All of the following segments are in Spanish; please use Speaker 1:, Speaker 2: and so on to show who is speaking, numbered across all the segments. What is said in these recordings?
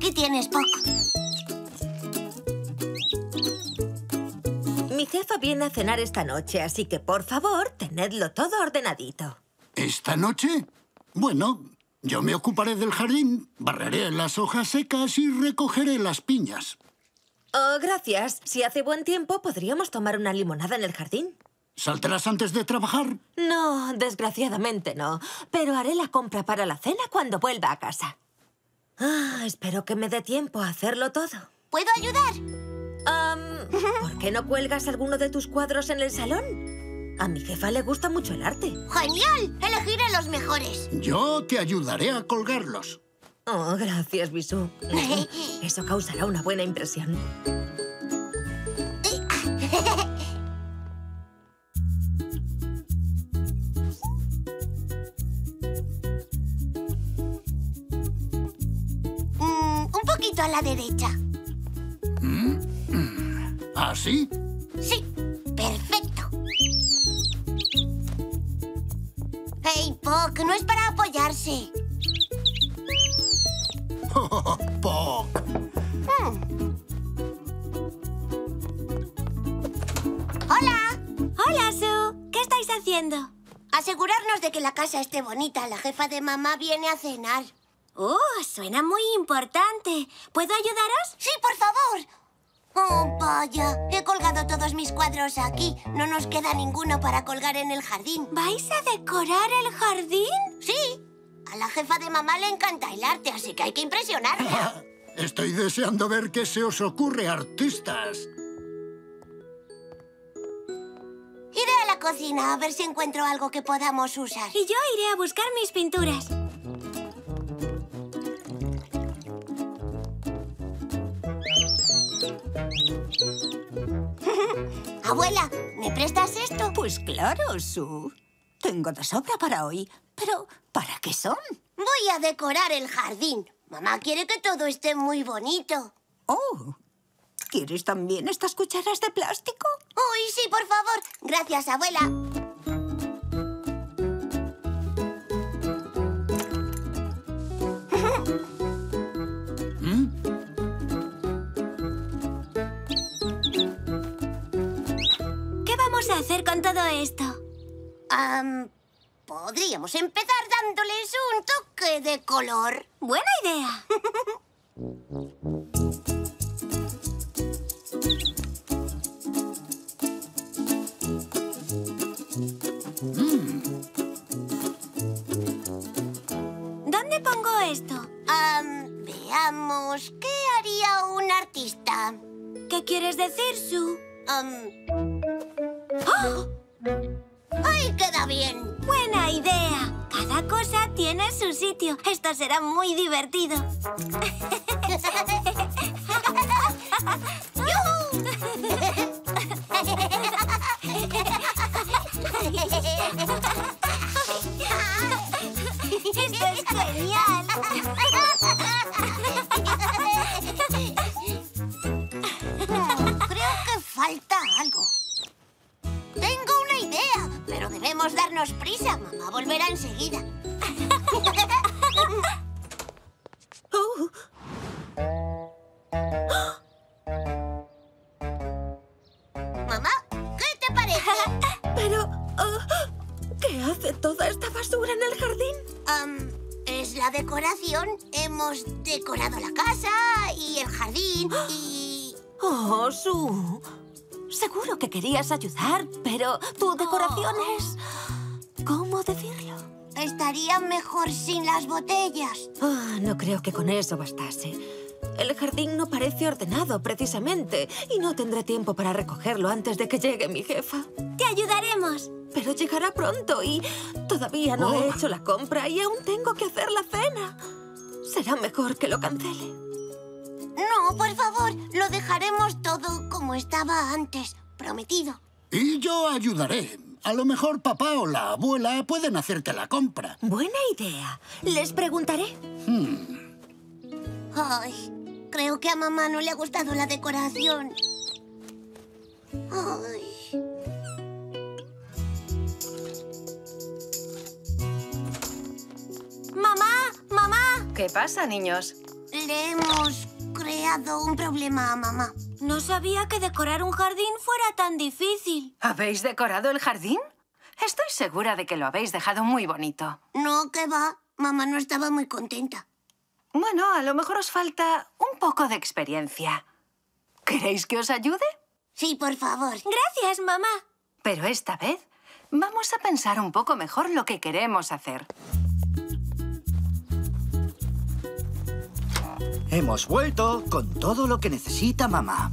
Speaker 1: Aquí tienes, Poc.
Speaker 2: Mi jefa viene a cenar esta noche, así que por favor, tenedlo todo ordenadito.
Speaker 3: ¿Esta noche? Bueno, yo me ocuparé del jardín, barreré las hojas secas y recogeré las piñas.
Speaker 2: Oh, gracias. Si hace buen tiempo, podríamos tomar una limonada en el jardín.
Speaker 3: ¿Saldrás antes de trabajar?
Speaker 2: No, desgraciadamente no. Pero haré la compra para la cena cuando vuelva a casa. Ah, espero que me dé tiempo a hacerlo todo.
Speaker 1: ¿Puedo ayudar?
Speaker 2: ¿Por qué no cuelgas alguno de tus cuadros en el salón? A mi jefa le gusta mucho el arte.
Speaker 1: ¡Genial! Elegiré los mejores.
Speaker 3: Yo te ayudaré a colgarlos.
Speaker 2: Oh, gracias, Bisú. Eso causará una buena impresión.
Speaker 1: Poquito a la derecha.
Speaker 3: ¿Así?
Speaker 1: Sí, perfecto. ¡Hey, Poc! No es para apoyarse.
Speaker 3: Poc.
Speaker 1: ¡Hola!
Speaker 4: Hola, Sue. ¿Qué estáis haciendo?
Speaker 1: Asegurarnos de que la casa esté bonita. La jefa de mamá viene a cenar.
Speaker 4: Oh, suena muy importante. ¿Puedo ayudaros?
Speaker 1: ¡Sí, por favor! Oh, vaya. He colgado todos mis cuadros aquí. No nos queda ninguno para colgar en el jardín.
Speaker 4: ¿Vais a decorar el jardín?
Speaker 1: Sí. A la jefa de mamá le encanta el arte, así que hay que impresionarla.
Speaker 3: Estoy deseando ver qué se os ocurre, artistas.
Speaker 1: Iré a la cocina a ver si encuentro algo que podamos usar.
Speaker 4: Y yo iré a buscar mis pinturas.
Speaker 1: Abuela, ¿me prestas esto?
Speaker 5: Pues claro, Sue. Tengo de sobra para hoy. Pero, ¿para qué son?
Speaker 1: Voy a decorar el jardín. Mamá quiere que todo esté muy bonito.
Speaker 5: Oh, ¿quieres también estas cucharas de plástico?
Speaker 1: Uy, sí, por favor. Gracias, abuela.
Speaker 4: Hacer con todo esto?
Speaker 1: Am, podríamos empezar dándoles un toque de color.
Speaker 4: Buena idea. ¿Dónde pongo esto?
Speaker 1: Am, veamos, ¿qué haría un artista?
Speaker 4: ¿Qué quieres decir, Sue?
Speaker 1: ¡Oh! ¡Ahí queda bien!
Speaker 4: Buena idea. Cada cosa tiene su sitio. Esto será muy divertido. Esto es genial.
Speaker 1: Darnos prisa. Mamá volverá enseguida.
Speaker 2: Oh,
Speaker 1: Mamá, ¿qué te parece?
Speaker 2: pero... oh, ¿Qué hace toda esta basura en el jardín?
Speaker 1: Es la decoración. Hemos decorado la casa y el jardín y...
Speaker 2: Oh, Sue. Seguro que querías ayudar, pero tu decoración es... ¿Cómo decirlo?
Speaker 1: Estaría mejor sin las botellas.
Speaker 2: Ah, no creo que con eso bastase. El jardín no parece ordenado, precisamente, y no tendré tiempo para recogerlo antes de que llegue mi jefa.
Speaker 4: Te ayudaremos.
Speaker 2: Pero llegará pronto y todavía no he
Speaker 3: Oh.
Speaker 2: hecho la compra y aún tengo que hacer la cena. Será mejor que lo cancele.
Speaker 1: No, por favor, lo dejaremos todo como estaba antes. Prometido.
Speaker 3: Y yo ayudaré. A lo mejor papá o la abuela pueden hacerte la compra.
Speaker 2: Buena idea. Les preguntaré.
Speaker 1: Ay, creo que a mamá no le ha gustado la decoración. Ay.
Speaker 4: Mamá, mamá.
Speaker 6: ¿Qué pasa, niños?
Speaker 7: Le hemos creado un problema a mamá.
Speaker 4: No sabía que decorar un jardín fuera tan difícil.
Speaker 6: ¿Habéis decorado el jardín? Estoy segura de que lo habéis dejado muy bonito.
Speaker 7: No, que va. Mamá no estaba muy contenta.
Speaker 6: Bueno, a lo mejor os falta un poco de experiencia. ¿Queréis que os ayude?
Speaker 7: Sí, por favor.
Speaker 4: Gracias, mamá.
Speaker 6: Pero esta vez vamos a pensar un poco mejor lo que queremos hacer.
Speaker 8: Hemos vuelto con todo lo que necesita mamá.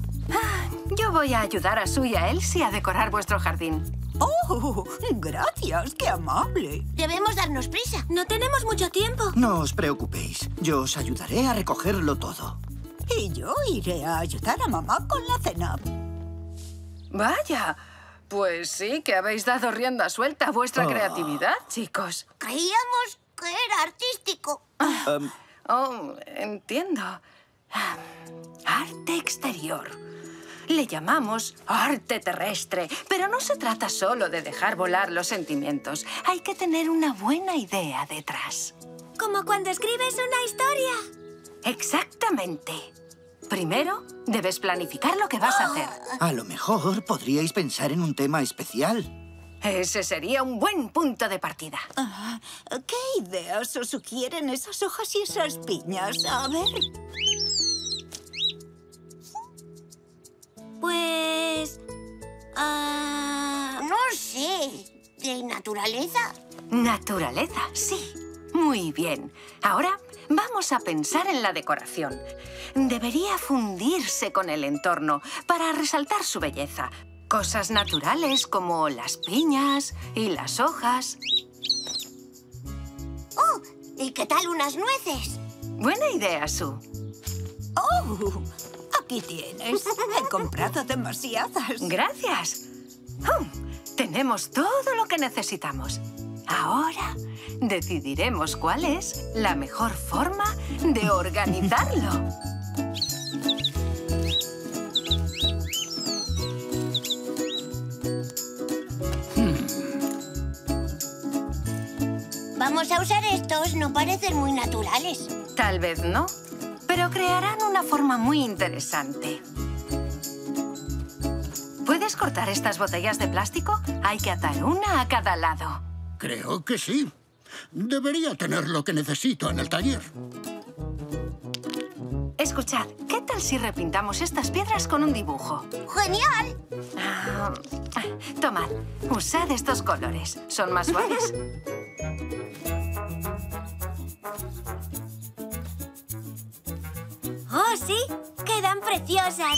Speaker 6: Yo voy a ayudar a Sue y a Elsie a decorar vuestro jardín.
Speaker 5: ¡Oh! Gracias, qué amable.
Speaker 7: Debemos darnos prisa.
Speaker 4: No tenemos mucho tiempo.
Speaker 8: No os preocupéis, yo os ayudaré a recogerlo todo.
Speaker 5: Y yo iré a ayudar a mamá con la cena.
Speaker 6: Vaya, pues sí que habéis dado rienda suelta a vuestra creatividad, chicos.
Speaker 7: Creíamos que era artístico.
Speaker 8: Em,
Speaker 6: Oh, entiendo. Ah, Arte exterior. Le llamamos arte terrestre, pero no se trata solo de dejar volar los sentimientos. Hay que tener una buena idea detrás.
Speaker 4: Como cuando escribes una historia.
Speaker 6: Exactamente. Primero, debes planificar lo que vas a hacer.
Speaker 8: a lo mejor podríais pensar en un tema especial.
Speaker 6: Ese sería un buen punto de partida.
Speaker 5: Ah, ¿Qué ideas os sugieren esas hojas y esas piñas? A ver.
Speaker 4: Pues... ah,
Speaker 7: No sé. ¿De naturaleza?
Speaker 6: Naturaleza, sí. Muy bien. Ahora vamos a pensar en la decoración. Debería fundirse con el entorno para resaltar su belleza. Cosas naturales como las piñas y las hojas.
Speaker 7: Oh, ¿y qué tal unas nueces?
Speaker 6: Buena idea, Sue.
Speaker 5: ¡Oh! Aquí tienes. He comprado demasiadas.
Speaker 6: Gracias. Oh, tenemos todo lo que necesitamos. Ahora decidiremos cuál es la mejor forma de organizarlo.
Speaker 7: Vamos a usar estos. No parecen muy naturales.
Speaker 6: Tal vez no, pero crearán una forma muy interesante. ¿Puedes cortar estas botellas de plástico? Hay que atar una a cada lado.
Speaker 3: Creo que sí. Debería tener lo que necesito en el taller.
Speaker 6: Escuchad, ¿qué tal si repintamos estas piedras con un dibujo?
Speaker 7: ¡Genial!
Speaker 6: Ah, tomad, usad estos colores. Son más suaves.
Speaker 4: ¡Oh, sí! ¡Quedan preciosas!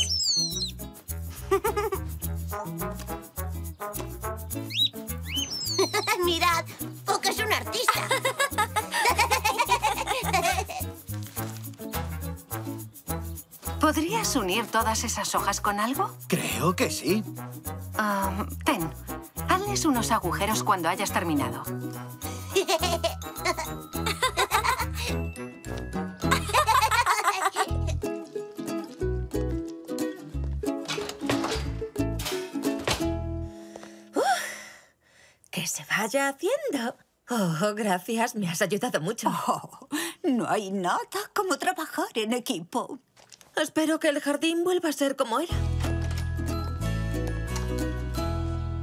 Speaker 7: Mirad, Poco es un artista.
Speaker 6: ¿Podrías unir todas esas hojas con algo?
Speaker 8: Creo que sí.
Speaker 6: Ah, ten, hazles unos agujeros cuando hayas terminado.
Speaker 2: vaya haciendo. Oh, gracias, me has ayudado mucho.
Speaker 5: Oh, no hay nada como trabajar en equipo.
Speaker 2: Espero que el jardín vuelva a ser como era.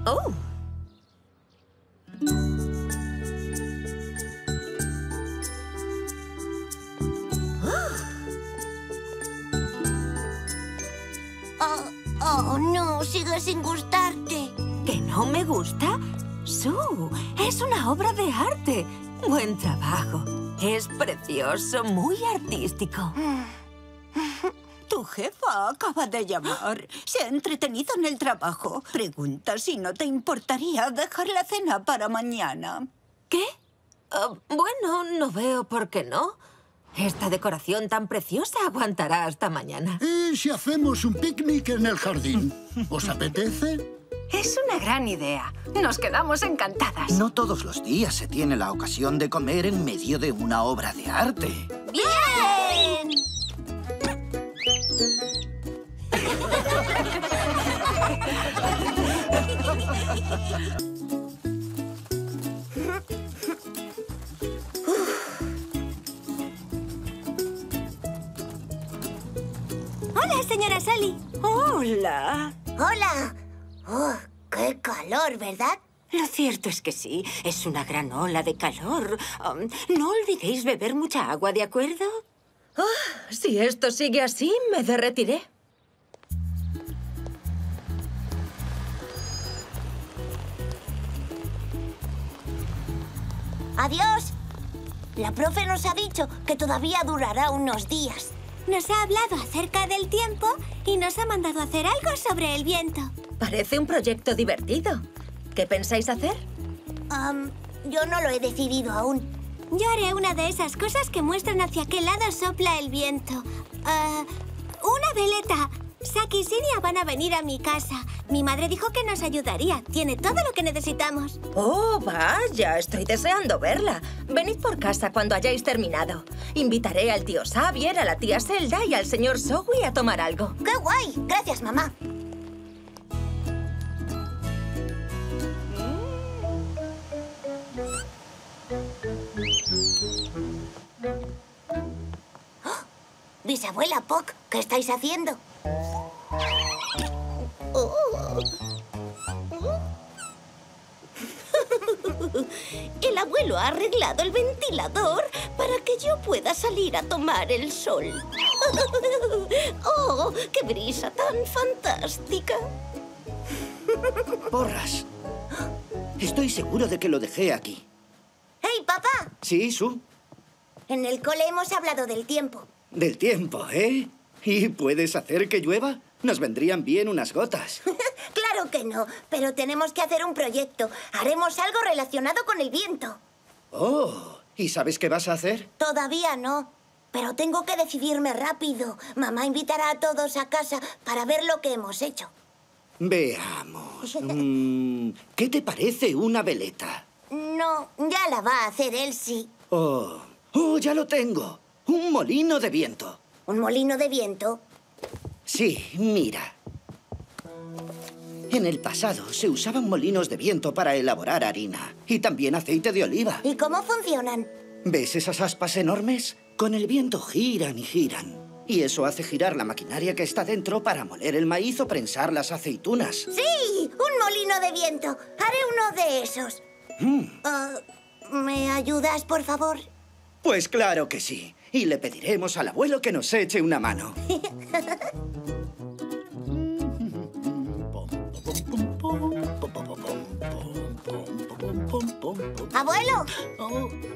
Speaker 2: Oh,
Speaker 7: Oh, oh, no, sigue sin gustarte.
Speaker 2: ¿que no me gusta? Su, es una obra de arte. Buen trabajo. Es precioso, muy artístico.
Speaker 5: Tu jefa acaba de llamar. Se ha entretenido en el trabajo. Pregunta si no te importaría dejar la cena para mañana.
Speaker 2: ¿Qué? Ah, bueno, no veo por qué no. Esta decoración tan preciosa aguantará hasta mañana.
Speaker 3: ¿Y si hacemos un picnic en el jardín? ¿Os apetece?
Speaker 6: Es una gran idea. Nos quedamos encantadas.
Speaker 8: No todos los días se tiene la ocasión de comer en medio de una obra de arte.
Speaker 7: ¡Bien!
Speaker 4: Hola, señora Sally.
Speaker 9: Hola.
Speaker 1: ¡Hola! ¡Oh, qué calor, ¿verdad?
Speaker 9: Lo cierto es que sí, es una gran ola de calor. Um, no olvidéis beber mucha agua, ¿de acuerdo?
Speaker 2: Si esto sigue así, me derretiré.
Speaker 1: ¡Adiós! La profe nos ha dicho que todavía durará unos días.
Speaker 4: Nos ha hablado acerca del tiempo y nos ha mandado a hacer algo sobre el viento.
Speaker 2: Parece un proyecto divertido. ¿Qué pensáis hacer?
Speaker 1: Yo no lo he decidido aún.
Speaker 4: Yo haré una de esas cosas que muestran hacia qué lado sopla el viento. Ah, una veleta. Saki y Sinia van a venir a mi casa. Mi madre dijo que nos ayudaría. Tiene todo lo que necesitamos.
Speaker 2: Oh, vaya, estoy deseando verla. Venid por casa cuando hayáis terminado. Invitaré al tío Xavier, a la tía Zelda y al señor Sogui a tomar algo.
Speaker 1: ¡Qué guay! Gracias, mamá. ¡Oh! Bisabuela Poc, ¿qué estáis haciendo?
Speaker 10: El abuelo ha arreglado el ventilador para que yo pueda salir a tomar el sol. ¡Oh, qué brisa tan fantástica!
Speaker 8: Porras. Estoy seguro de que lo dejé aquí.
Speaker 1: ¡Hey, papá!
Speaker 8: ¿Sí, Su?
Speaker 1: En el cole hemos hablado del tiempo.
Speaker 8: Del tiempo, ¿eh? ¿Y puedes hacer que llueva? Nos vendrían bien unas gotas.
Speaker 1: claro que no, pero tenemos que hacer un proyecto. Haremos algo relacionado con el viento.
Speaker 8: Oh, ¿y sabes qué vas a hacer?
Speaker 1: Todavía no, pero tengo que decidirme rápido. Mamá invitará a todos a casa para ver lo que hemos hecho.
Speaker 8: Veamos. Mm, ¿Qué te parece una veleta?
Speaker 1: No, ya la va a hacer Elsie.
Speaker 8: Oh, oh, ya lo tengo. Un molino de viento.
Speaker 1: ¿Un molino de viento?
Speaker 8: Sí, mira. En el pasado se usaban molinos de viento para elaborar harina y también aceite de oliva.
Speaker 1: ¿Y cómo funcionan?
Speaker 8: ¿Ves esas aspas enormes? Con el viento giran y giran. Y eso hace girar la maquinaria que está dentro para moler el maíz o prensar las aceitunas.
Speaker 1: ¡Sí! ¡Un molino de viento! Haré uno de esos. Ah, ¿Me ayudas, por favor?
Speaker 8: Pues claro que sí. Y le pediremos al abuelo que nos eche una mano.
Speaker 1: ¡Abuelo!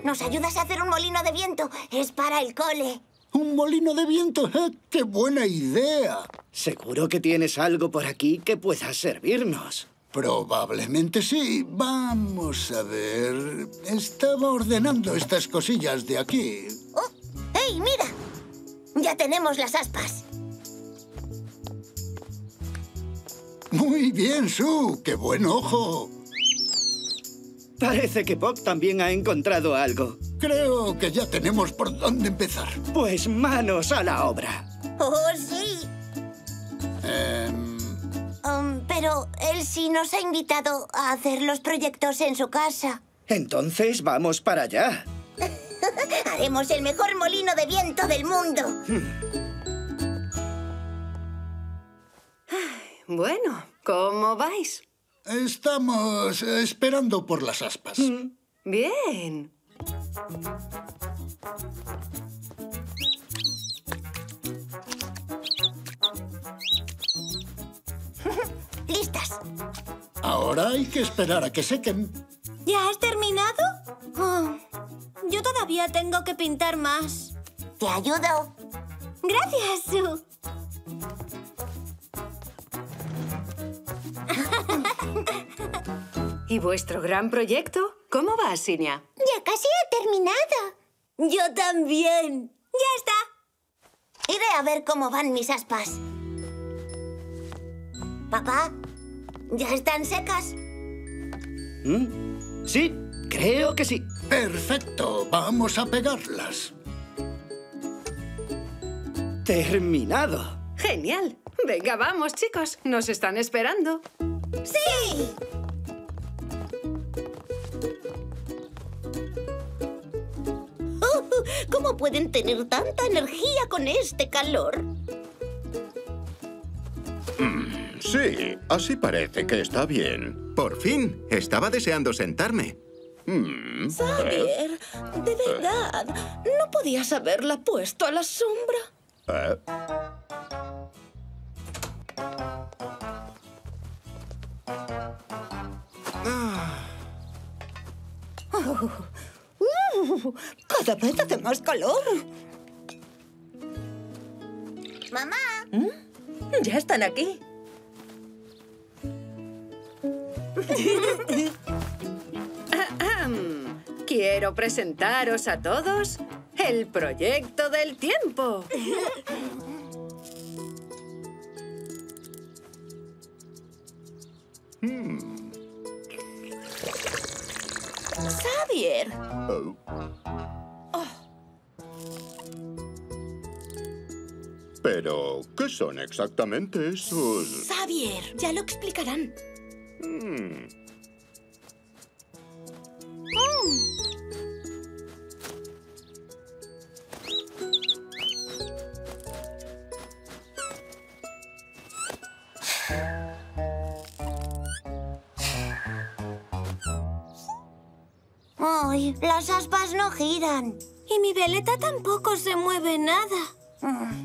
Speaker 1: ¿Nos ayudas a hacer un molino de viento? Es para el cole.
Speaker 3: ¿Un molino de viento? ¡Eh, ¡Qué buena idea!
Speaker 8: Seguro que tienes algo por aquí que pueda servirnos.
Speaker 3: Probablemente sí. Vamos a ver. Estaba ordenando estas cosillas de aquí.
Speaker 1: ¡Oh! ¡Hey, mira! Ya tenemos las aspas.
Speaker 3: Muy bien, Su. ¡Qué buen ojo!
Speaker 8: Parece que Pop también ha encontrado algo.
Speaker 3: Creo que ya tenemos por dónde empezar.
Speaker 8: Pues manos a la obra.
Speaker 1: ¡Oh, sí!
Speaker 3: Em,
Speaker 1: Um, pero él sí nos ha invitado a hacer los proyectos en su casa.
Speaker 8: Entonces vamos para allá.
Speaker 1: Haremos el mejor molino de viento del mundo.
Speaker 6: Bueno, ¿cómo vais?
Speaker 3: estamos esperando por las aspas.
Speaker 6: Bien.
Speaker 1: ¿Listas?
Speaker 3: Ahora hay que esperar a que sequen.
Speaker 4: ¿Ya has terminado? Oh, yo todavía tengo que pintar más.
Speaker 1: Te ayudo.
Speaker 4: Gracias, Sue.
Speaker 6: ¿Y vuestro gran proyecto? ¿Cómo va, Sinia?
Speaker 1: Ya casi he terminado.
Speaker 4: Yo también. Ya está.
Speaker 1: Iré a ver cómo van mis aspas. Papá, ¿ya están secas?
Speaker 8: ¿Mm? Sí, creo que sí.
Speaker 3: Perfecto. Vamos a pegarlas.
Speaker 8: Terminado.
Speaker 6: Genial. Venga, vamos, chicos. Nos están esperando.
Speaker 1: ¡Sí!
Speaker 10: ¿Cómo pueden tener tanta energía con este calor?
Speaker 11: Sí, así parece que está bien.
Speaker 12: Por fin, estaba deseando sentarme.
Speaker 11: Mm,
Speaker 10: Xavier, de verdad, ¿no podías haberla puesto a la sombra?
Speaker 11: eh.
Speaker 13: Uh, cada vez hace más calor.
Speaker 1: Mamá,
Speaker 2: Ya están aquí.
Speaker 6: Quiero presentaros a todos el proyecto del tiempo.
Speaker 10: Xavier,
Speaker 11: Oh. Pero, ¿qué son exactamente esos?
Speaker 10: Xavier, ya lo explicarán.
Speaker 11: Mm,
Speaker 1: las aspas no giran.
Speaker 4: Y mi veleta tampoco se mueve nada.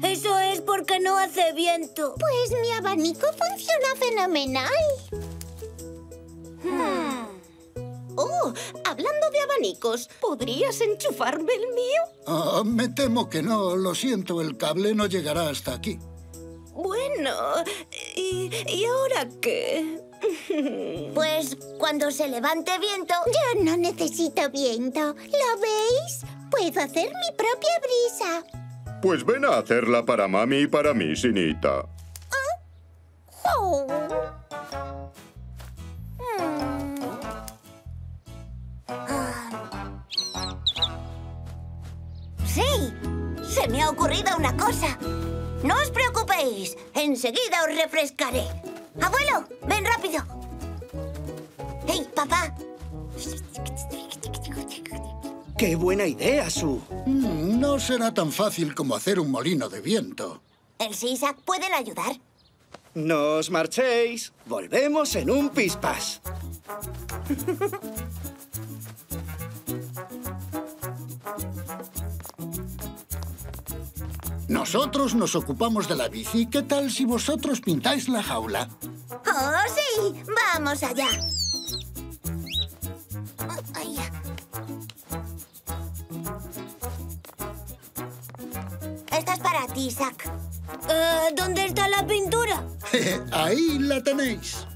Speaker 4: Eso es porque no hace viento.
Speaker 10: Pues mi abanico funciona fenomenal. Oh, hablando de abanicos, ¿podrías enchufarme el mío?
Speaker 3: Ah, me temo que no. Lo siento, el cable no llegará hasta aquí.
Speaker 10: Bueno, ¿y, y ahora qué?
Speaker 1: Pues cuando se levante viento...
Speaker 10: Yo no necesito viento. ¿Lo veis? Puedo hacer mi propia brisa.
Speaker 11: Pues ven a hacerla para mami y para mí, Sinita.
Speaker 10: Oh.
Speaker 1: ¡Sí! Se me ha ocurrido una cosa. No os preocupéis. Enseguida os refrescaré. Abuelo, ven rápido. ¡Hey, papá!
Speaker 8: ¡Qué buena idea, Su!
Speaker 3: Mm, no será tan fácil como hacer un molino de viento.
Speaker 1: ¿El Sisak pueden ayudar?
Speaker 8: No os marchéis. Volvemos en un pispás.
Speaker 3: Nosotros nos ocupamos de la bici. ¿Qué tal si vosotros pintáis la jaula?
Speaker 1: ¡Oh, sí! ¡Vamos allá! Oh. Esta es para ti, Zack.
Speaker 4: Eh, ¿Dónde está la pintura?
Speaker 3: Ahí la tenéis.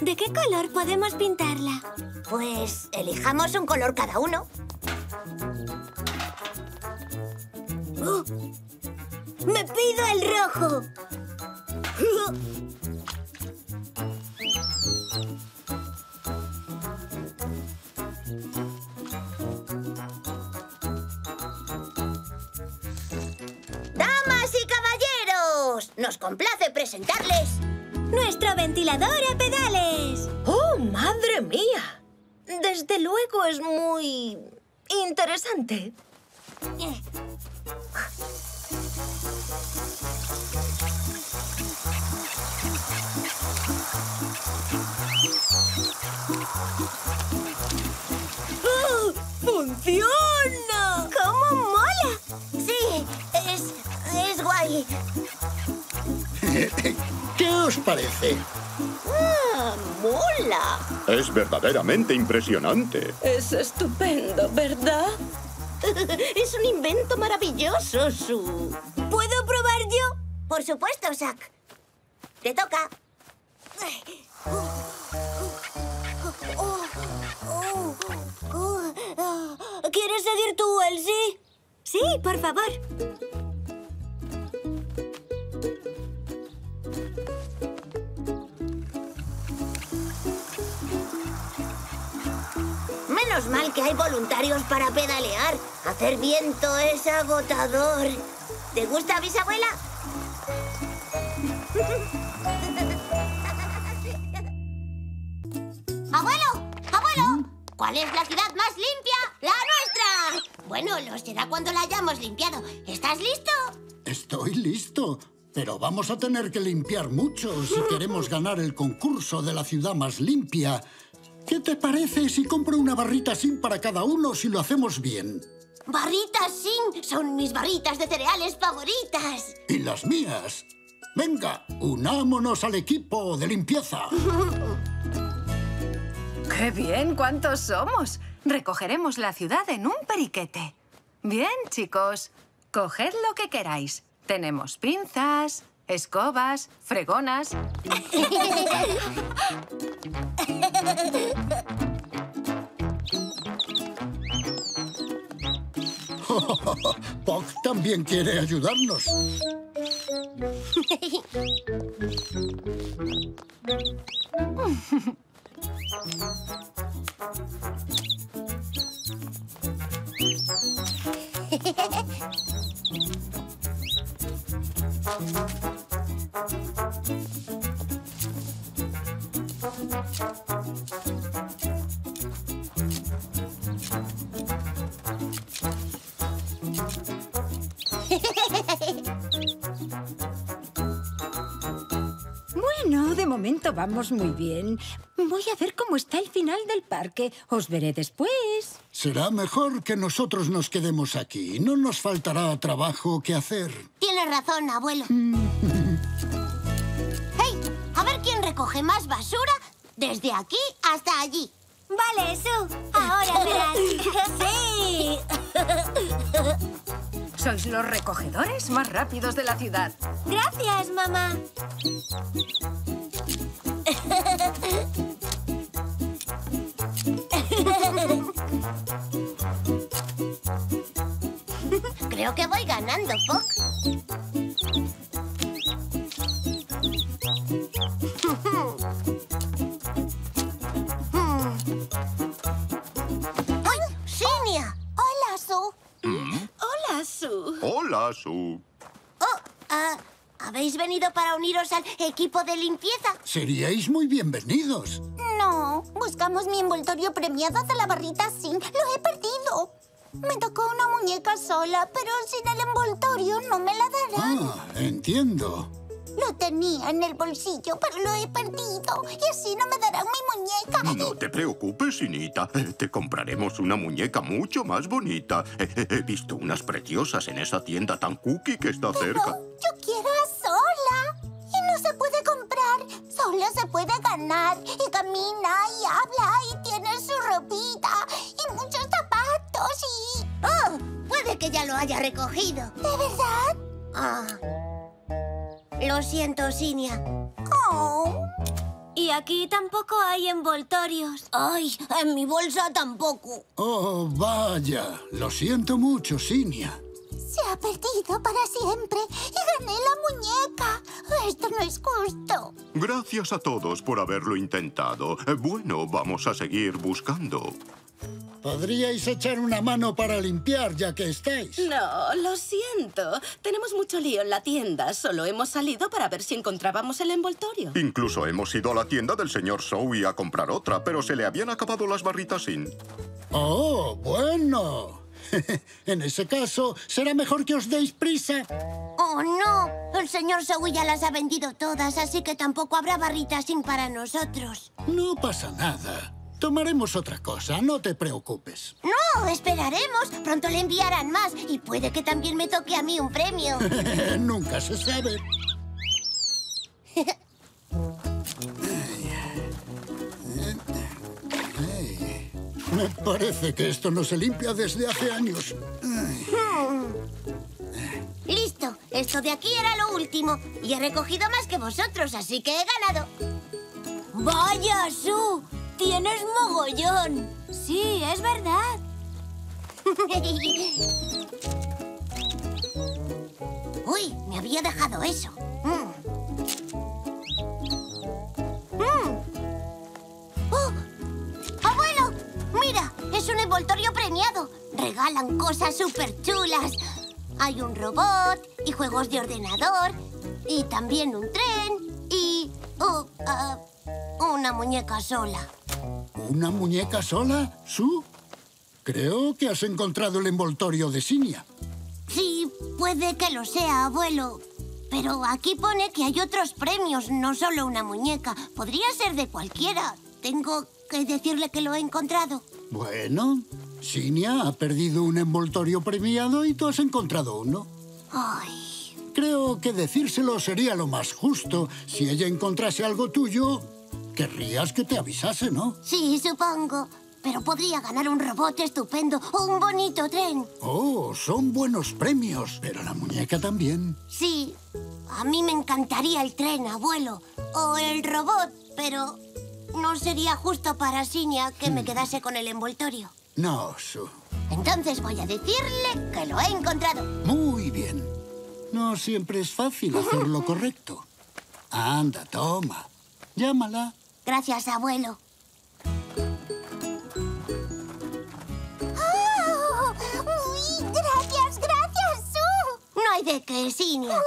Speaker 4: ¿De qué color podemos pintarla?
Speaker 1: Pues elijamos un color cada uno.
Speaker 4: ¡Oh! ¡Me pido el rojo!
Speaker 1: ¡Damas y caballeros! Nos complace presentarles
Speaker 4: ¡Nuestro ventilador a pedales!
Speaker 2: ¡Oh, madre mía! Desde luego es muy... interesante.
Speaker 4: ¡Oh!
Speaker 3: Parece?
Speaker 10: ¡Ah, mola!
Speaker 11: Es verdaderamente impresionante.
Speaker 10: Es estupendo, ¿verdad? es un invento maravilloso, Su.
Speaker 4: ¿Puedo probar yo?
Speaker 1: Por supuesto, Zack. Te toca.
Speaker 4: ¿Quieres seguir tú, Elsie? Sí, por favor.
Speaker 1: Mal que hay voluntarios para pedalear. Hacer viento es agotador. ¿Te gusta, bisabuela? ¡Abuelo! ¡Abuelo! ¿Cuál es la ciudad más limpia? ¡La nuestra! Bueno, lo será cuando la hayamos limpiado. ¿Estás listo?
Speaker 3: Estoy listo. Pero vamos a tener que limpiar mucho si queremos ganar el concurso de la ciudad más limpia. ¿Qué te parece si compro una barrita sin para cada uno si lo hacemos bien?
Speaker 1: Barritas sin son mis barritas de cereales favoritas.
Speaker 3: Y las mías. Venga, unámonos al equipo de limpieza.
Speaker 6: ¡Qué bien! ¿Cuántos somos? Recogeremos la ciudad en un periquete. Bien, chicos. Coged lo que queráis. Tenemos pinzas, escobas, fregonas...
Speaker 3: También quiere ayudarnos.
Speaker 14: momento vamos muy bien. Voy a ver cómo está el final del parque. Os veré después.
Speaker 3: Será mejor que nosotros nos quedemos aquí. No nos faltará trabajo que hacer.
Speaker 1: Tienes razón, abuelo. ¡Hey! A ver quién recoge más basura desde aquí hasta allí.
Speaker 4: Vale, Su. Ahora verás.
Speaker 1: ¡Sí!
Speaker 6: Sois los recogedores más rápidos de la ciudad.
Speaker 4: Gracias, mamá.
Speaker 1: Creo que voy ganando, Puck. ¡Ay! ¡Sinia! Hola, Su.
Speaker 15: Hola, Sue.
Speaker 11: Hola, Su.
Speaker 1: Oh, ah, ¿habéis venido para uniros al equipo de limpieza?
Speaker 3: Seríais muy bienvenidos.
Speaker 1: No, buscamos mi envoltorio premiado de la barrita sin. Lo he perdido. Me tocó una muñeca sola, pero sin el envoltorio no me la darán.
Speaker 3: Ah, entiendo.
Speaker 1: Lo tenía en el bolsillo, pero lo he perdido. Y así no me darán mi muñeca.
Speaker 11: No te preocupes, Sinita. Eh, Te compraremos una muñeca mucho más bonita. Eh, eh, He visto unas preciosas en esa tienda tan cookie que está cerca.
Speaker 1: Yo quiero se puede ganar. Y camina y habla y tiene su ropita. Y muchos zapatos y... ¡Oh! Puede que ya lo haya recogido. ¿De verdad? Ah. Lo siento, Sinia. Oh.
Speaker 4: Y aquí tampoco hay envoltorios.
Speaker 1: Ay, en mi bolsa tampoco.
Speaker 3: Oh, vaya. Lo siento mucho, Sinia.
Speaker 1: Se ha perdido para siempre y gané la muñeca. Esto no es justo.
Speaker 11: Gracias a todos por haberlo intentado. Eh, Bueno, vamos a seguir buscando.
Speaker 3: Podríais echar una mano para limpiar ya que estáis.
Speaker 10: No, lo siento. Tenemos mucho lío en la tienda. Solo hemos salido para ver si encontrábamos el envoltorio.
Speaker 11: Incluso hemos ido a la tienda del señor Zoe a comprar otra, pero se le habían acabado las barritas sin.
Speaker 3: Oh, bueno. en ese caso, será mejor que os deis prisa.
Speaker 1: Oh, no. El señor Zoe ya las ha vendido todas, así que tampoco habrá barritas sin para nosotros.
Speaker 3: No pasa nada. Tomaremos otra cosa, no te preocupes.
Speaker 1: No, esperaremos. Pronto le enviarán más y puede que también me toque a mí un premio.
Speaker 3: Nunca se sabe. Me parece que esto no se limpia desde hace años.
Speaker 1: Listo. Esto de aquí era lo último. Y he recogido más que vosotros, así que he ganado.
Speaker 4: ¡Vaya, Su! ¡Tienes mogollón! Sí, es verdad.
Speaker 1: Uy, me había dejado eso. Mm. Mm. Un envoltorio premiado. Regalan cosas súper chulas. Hay un robot y juegos de ordenador y también un tren y oh, ah, una muñeca sola.
Speaker 3: ¿Una muñeca sola, Su? Creo que has encontrado el envoltorio de Sinia.
Speaker 1: Sí, puede que lo sea, abuelo. Pero aquí pone que hay otros premios, no solo una muñeca. Podría ser de cualquiera. Tengo que decirle que lo he encontrado.
Speaker 3: Bueno, Sinia ha perdido un envoltorio premiado y tú has encontrado uno.
Speaker 1: Ay,
Speaker 3: Creo que decírselo sería lo más justo. Si ella encontrase algo tuyo, querrías que te avisase, ¿no?
Speaker 1: sí, supongo. Pero podría ganar un robot estupendo o un bonito tren.
Speaker 3: Oh, son buenos premios, pero la muñeca también.
Speaker 1: Sí, a mí me encantaría el tren, abuelo. O el robot, pero no sería justo para Sinia que me quedase con el envoltorio.
Speaker 3: No, Su.
Speaker 1: Entonces voy a decirle que lo he encontrado.
Speaker 3: Muy bien. No siempre es fácil hacer lo correcto. Anda, toma. Llámala.
Speaker 1: Gracias, abuelo. ¡Oh! Uy, gracias, gracias, Su. No hay de qué, Sinia.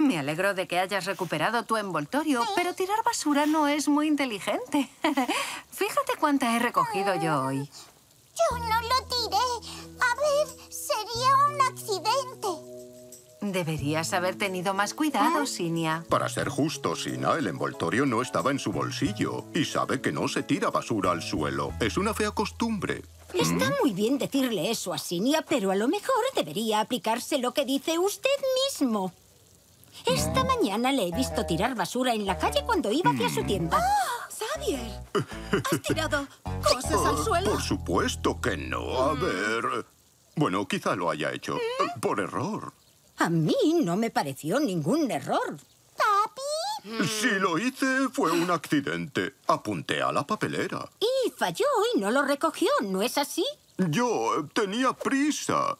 Speaker 6: Me alegro de que hayas recuperado tu envoltorio, pero tirar basura no es muy inteligente. Fíjate cuánta he recogido yo hoy.
Speaker 1: Yo no lo tiré. A ver, sería un accidente.
Speaker 6: Deberías haber tenido más cuidado, Sinia.
Speaker 11: Para ser justo, Sina, el envoltorio no estaba en su bolsillo y sabe que no se tira basura al suelo. Es una fea costumbre.
Speaker 14: Está muy bien decirle eso a Sinia, pero a lo mejor debería aplicarse lo que dice usted mismo. Esta mañana le he visto tirar basura en la calle cuando iba hacia su tienda.
Speaker 10: ¡Xavier! ¿Has tirado cosas al
Speaker 11: Oh,
Speaker 10: suelo?
Speaker 11: Por supuesto que no. A ver... Bueno, quizá lo haya hecho. eh, Por error.
Speaker 14: A mí no me pareció ningún error.
Speaker 1: ¿Papi?
Speaker 11: Si lo hice, fue un accidente. Apunté a la papelera.
Speaker 14: Y falló y no lo recogió, ¿no es así?
Speaker 11: Yo tenía prisa.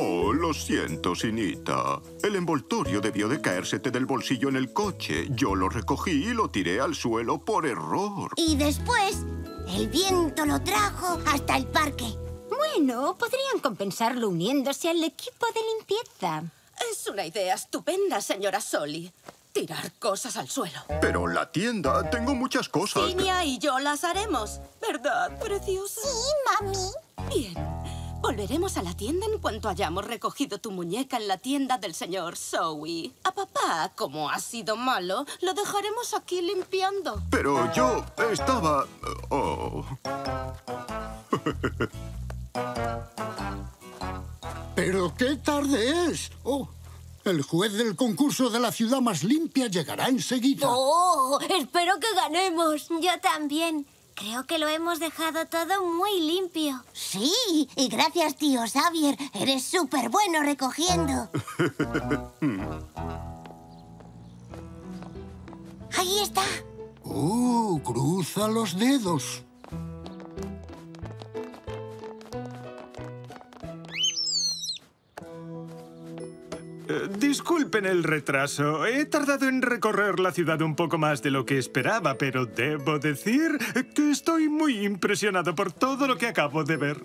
Speaker 11: Oh, lo siento, Sinita. El envoltorio debió de caérsete del bolsillo en el coche. Yo lo recogí y lo tiré al suelo por error.
Speaker 1: Y después, el viento lo trajo hasta el parque.
Speaker 14: Bueno, podrían compensarlo uniéndose al equipo de limpieza.
Speaker 10: Es una idea estupenda, señora Soli. Tirar cosas al suelo.
Speaker 11: Pero la tienda, tengo muchas cosas. que-
Speaker 10: Sinia y yo las haremos. ¿Verdad, preciosa?
Speaker 1: Sí, mami.
Speaker 10: Bien. Volveremos a la tienda en cuanto hayamos recogido tu muñeca en la tienda del señor Zoe. A papá, como ha sido malo, lo dejaremos aquí limpiando.
Speaker 11: Pero yo estaba... Oh.
Speaker 3: ¿Pero qué tarde es? Oh, el juez del concurso de la ciudad más limpia llegará enseguida.
Speaker 1: ¡Oh! Espero que ganemos.
Speaker 4: Yo también. Creo que lo hemos dejado todo muy limpio.
Speaker 1: Sí, y gracias, tío Xavier. Eres súper bueno recogiendo. Ahí está.
Speaker 3: Oh, cruza los dedos.
Speaker 16: Disculpen el retraso. He tardado en recorrer la ciudad un poco más de lo que esperaba, pero debo decir que estoy muy impresionado por todo lo que acabo de ver.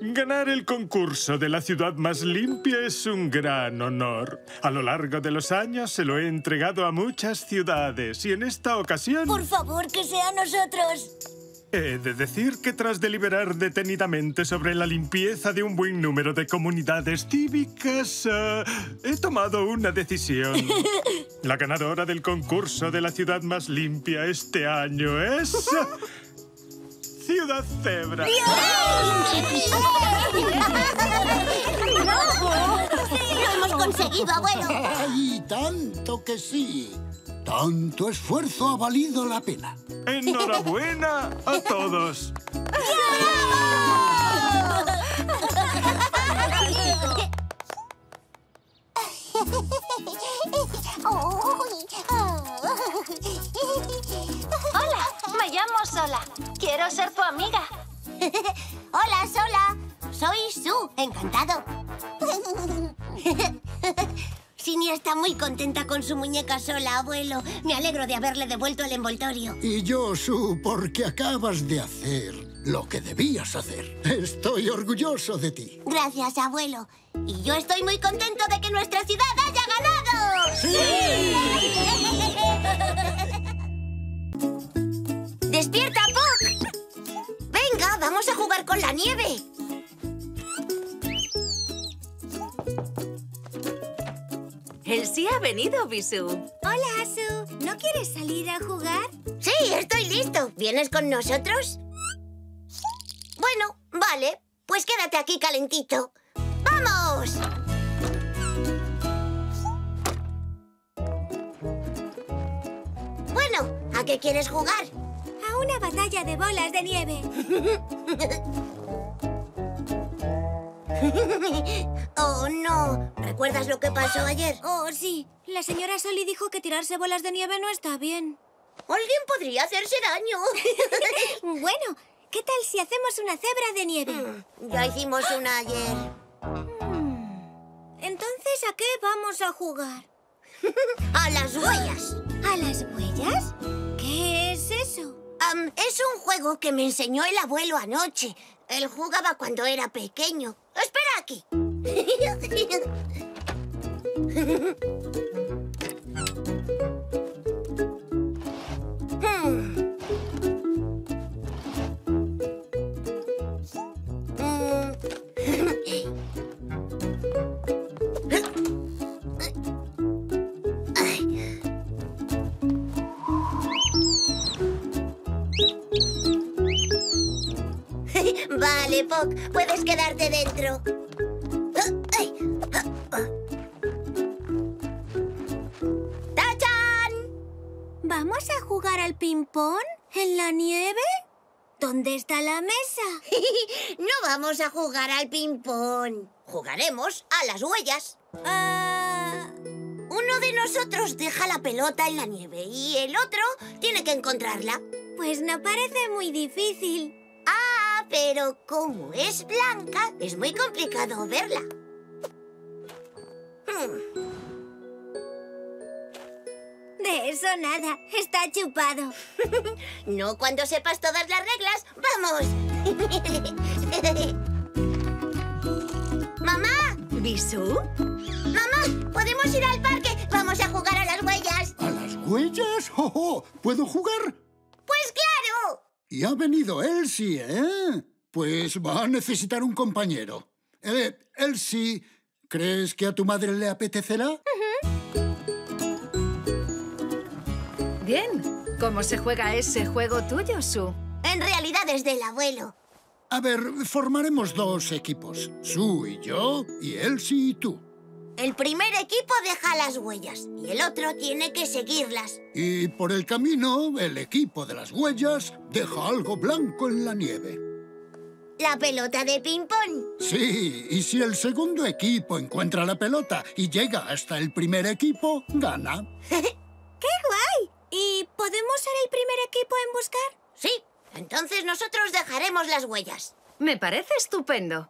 Speaker 16: Ganar el concurso de la ciudad más limpia es un gran honor. A lo largo de los años se lo he entregado a muchas ciudades y en esta ocasión...
Speaker 1: Por favor, que sea nosotros.
Speaker 16: He de decir que tras deliberar detenidamente sobre la limpieza de un buen número de comunidades cívicas, eh, he tomado una decisión. La ganadora del concurso de la ciudad más limpia este año es... Ciudad Cebra.
Speaker 1: ¡Lo hemos conseguido, abuelo!
Speaker 3: ¡Ay, tanto que sí! Tanto esfuerzo ha valido la pena.
Speaker 16: Enhorabuena a todos.
Speaker 4: Hola, me llamo Sola. Quiero ser tu amiga.
Speaker 1: Hola, Sola. Soy Su. Encantado. Sinia está muy contenta con su muñeca sola, abuelo. Me alegro de haberle devuelto el envoltorio.
Speaker 3: Y yo, Su, porque acabas de hacer lo que debías hacer. Estoy orgulloso de ti.
Speaker 1: Gracias, abuelo. Y yo estoy muy contento de que nuestra ciudad haya ganado. ¡Despierta,
Speaker 2: ha venido, Bisú.
Speaker 4: Hola, Asu. ¿No quieres salir a jugar?
Speaker 1: Sí, estoy listo. ¿Vienes con nosotros? Bueno, vale. Pues quédate aquí calentito. ¡Vamos! Bueno, ¿a qué quieres jugar?
Speaker 4: A una batalla de bolas de nieve.
Speaker 1: oh, no. ¿Recuerdas lo que pasó ayer?
Speaker 4: Oh, sí. La señora Soli dijo que tirarse bolas de nieve no está bien.
Speaker 1: Alguien podría hacerse daño.
Speaker 4: bueno, ¿qué tal si hacemos una cebra de nieve?
Speaker 1: Mm, ya hicimos una ayer.
Speaker 4: Hmm. Entonces, ¿a qué vamos a jugar?
Speaker 1: a las huellas.
Speaker 4: ¿A las huellas? ¿Qué es eso?
Speaker 1: Um, es un juego que me enseñó el abuelo anoche. Él jugaba cuando era pequeño. ¡Espera aquí! Vale, Puck, puedes quedarte dentro.
Speaker 4: Jugar al ping-pong? ¿En la nieve? ¿Dónde está la mesa?
Speaker 1: no vamos a jugar al ping-pong. Jugaremos a las huellas.
Speaker 4: Ah...
Speaker 1: Uno de nosotros deja la pelota en la nieve y el otro tiene que encontrarla.
Speaker 4: Pues no parece muy difícil.
Speaker 1: Ah, pero como es blanca, es muy complicado verla. Hmm.
Speaker 4: De eso nada, está chupado.
Speaker 1: no cuando sepas todas las reglas. ¡Vamos! ¡Mamá!
Speaker 2: ¿Bisú?
Speaker 1: ¡Mamá! ¿Podemos ir al parque? ¡Vamos a jugar a las huellas!
Speaker 3: ¿A las huellas? ¡Oh, oh! ¿Puedo jugar?
Speaker 1: ¡Pues claro!
Speaker 3: Y ha venido Elsie, ¿eh? Pues va a necesitar un compañero. Eh, Elsie, ¿crees que a tu madre le apetecerá?
Speaker 6: Bien. ¿Cómo se juega ese juego tuyo, Su?
Speaker 1: En realidad es del abuelo.
Speaker 3: A ver, formaremos dos equipos. Su y yo, y Elsie y tú.
Speaker 1: El primer equipo deja las huellas y el otro tiene que seguirlas.
Speaker 3: Y por el camino, el equipo de las huellas deja algo blanco en la nieve.
Speaker 1: ¿La pelota de ping-pong?
Speaker 3: Sí, y si el segundo equipo encuentra la pelota y llega hasta el primer equipo, gana.
Speaker 4: ¡Qué guay! ¿Y podemos ser el primer equipo en buscar?
Speaker 1: Sí, entonces nosotros dejaremos las huellas.
Speaker 6: Me parece estupendo.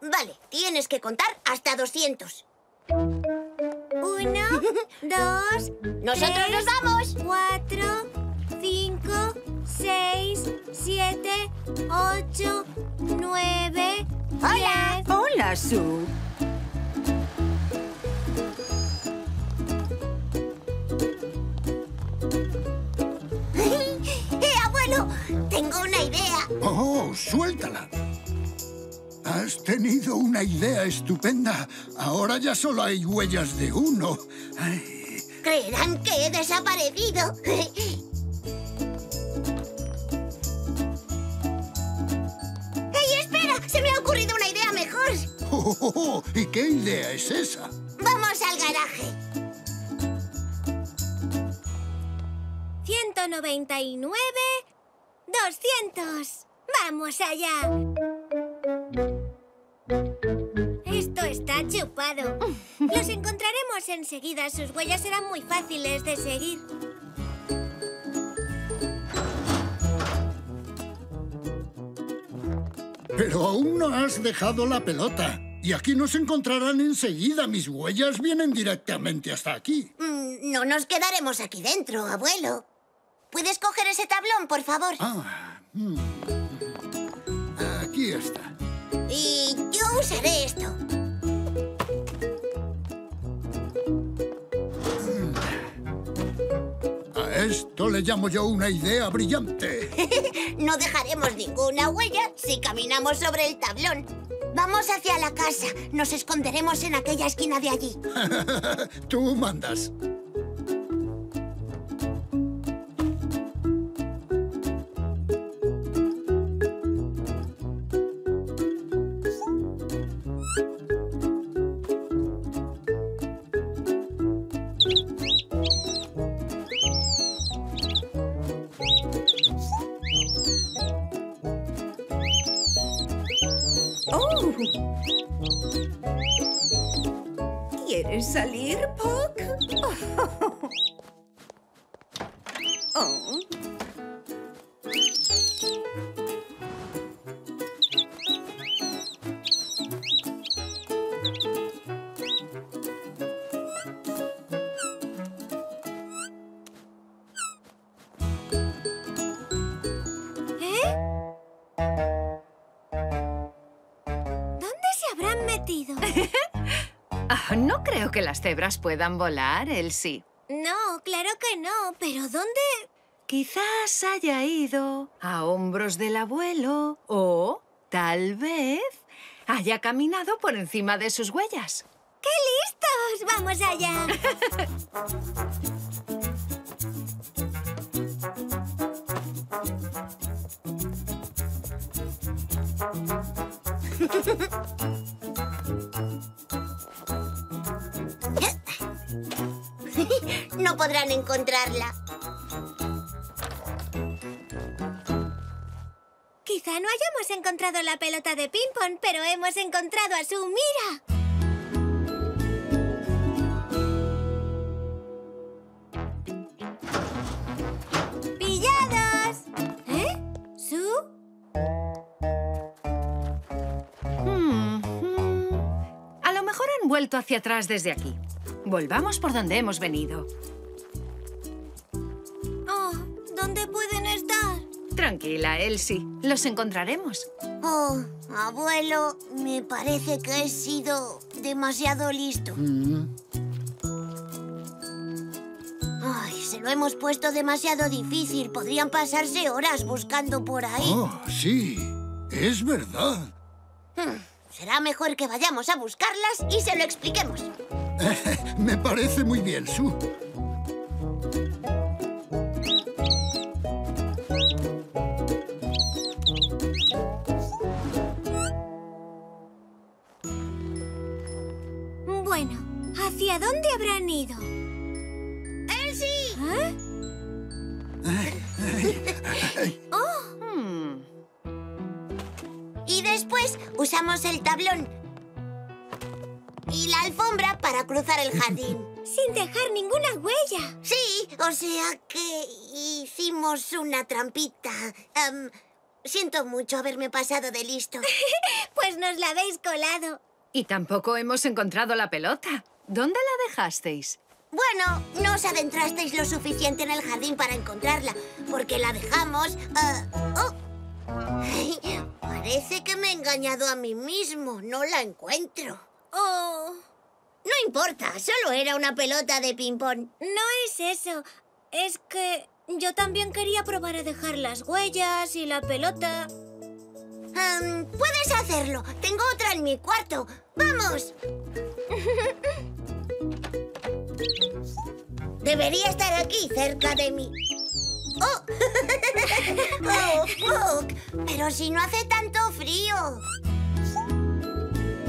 Speaker 1: Vale, tienes que contar hasta 200.
Speaker 4: Uno, dos...
Speaker 1: ¡Nosotros
Speaker 4: tres,
Speaker 1: nos vamos!
Speaker 4: Cuatro, cinco, seis, siete, ocho, nueve...
Speaker 1: ¡Hola!
Speaker 4: diez.
Speaker 5: Hola, Su.
Speaker 3: ¡Oh, suéltala! Has tenido una idea estupenda. Ahora ya solo hay huellas de uno. Ay,
Speaker 1: Creerán que he desaparecido. ¡Ey, espera! ¡Se me ha ocurrido una idea mejor!
Speaker 3: oh, oh, oh, ¿Y qué idea es esa?
Speaker 1: ¡Vamos al garaje!
Speaker 4: 199... 200. ¡Vamos allá! Esto está chupado. Los encontraremos enseguida. Sus huellas serán muy fáciles de seguir.
Speaker 3: Pero aún no has dejado la pelota. Y aquí nos encontrarán enseguida. Mis huellas vienen directamente hasta aquí.
Speaker 1: Mm, No nos quedaremos aquí dentro, abuelo. ¿Puedes coger ese tablón, por favor?
Speaker 3: Ah, mm. Aquí está.
Speaker 1: Y yo usaré esto.
Speaker 3: A esto le llamo yo una idea brillante.
Speaker 1: No dejaremos ninguna huella si caminamos sobre el tablón. Vamos hacia la casa. Nos esconderemos en aquella esquina de allí.
Speaker 3: Tú mandas.
Speaker 2: ¿Quieres salir, Puck? Oh.
Speaker 6: Cebras puedan volar, Elsie.
Speaker 4: No, claro que no. ¿Pero dónde?
Speaker 6: Quizás haya ido a hombros del abuelo o, tal vez, haya caminado por encima de sus huellas.
Speaker 4: ¡Qué listos! ¡Vamos allá!
Speaker 1: No podrán encontrarla.
Speaker 4: Quizá no hayamos encontrado la pelota de ping-pong, pero hemos encontrado a su mira. ¡Pillados! ¿Eh? ¿Su?
Speaker 6: Hmm, hmm. A lo mejor han vuelto hacia atrás desde aquí. Volvamos por donde hemos venido.
Speaker 4: Oh, ¿dónde pueden estar?
Speaker 6: Tranquila, Elsie. Los encontraremos.
Speaker 1: Oh, abuelo, me parece que he sido demasiado listo.
Speaker 3: Mm,
Speaker 1: Ay, se lo hemos puesto demasiado difícil. Podrían pasarse horas buscando por ahí.
Speaker 3: Oh, sí. Es verdad.
Speaker 1: Hmm, será mejor que vayamos a buscarlas y se lo expliquemos.
Speaker 3: Me parece muy bien, Sue.
Speaker 4: Bueno, ¿hacia dónde habrán ido?
Speaker 1: ¡Elsie!
Speaker 4: ¿Eh? ¡Oh!
Speaker 6: Hmm.
Speaker 1: Y después usamos el tablón y la alfombra para cruzar el jardín.
Speaker 4: Sin dejar ninguna huella.
Speaker 1: Sí, o sea que hicimos una trampita. Em, siento mucho haberme pasado de listo.
Speaker 4: Pues nos la habéis colado.
Speaker 6: Y tampoco hemos encontrado la pelota. ¿Dónde la dejasteis?
Speaker 1: Bueno, no os adentrasteis lo suficiente en el jardín para encontrarla, porque la dejamos... ah, oh. Parece que me he engañado a mí mismo. No la encuentro.
Speaker 4: Oh,
Speaker 1: No importa, solo era una pelota de ping-pong.
Speaker 4: no es eso. Es que yo también quería probar a dejar las huellas y la pelota.
Speaker 1: Puedes hacerlo. Tengo otra en mi cuarto. ¡Vamos! Debería estar aquí, cerca de mí. ¡Oh! ¡Oh, Puck! Pero si no hace tanto frío.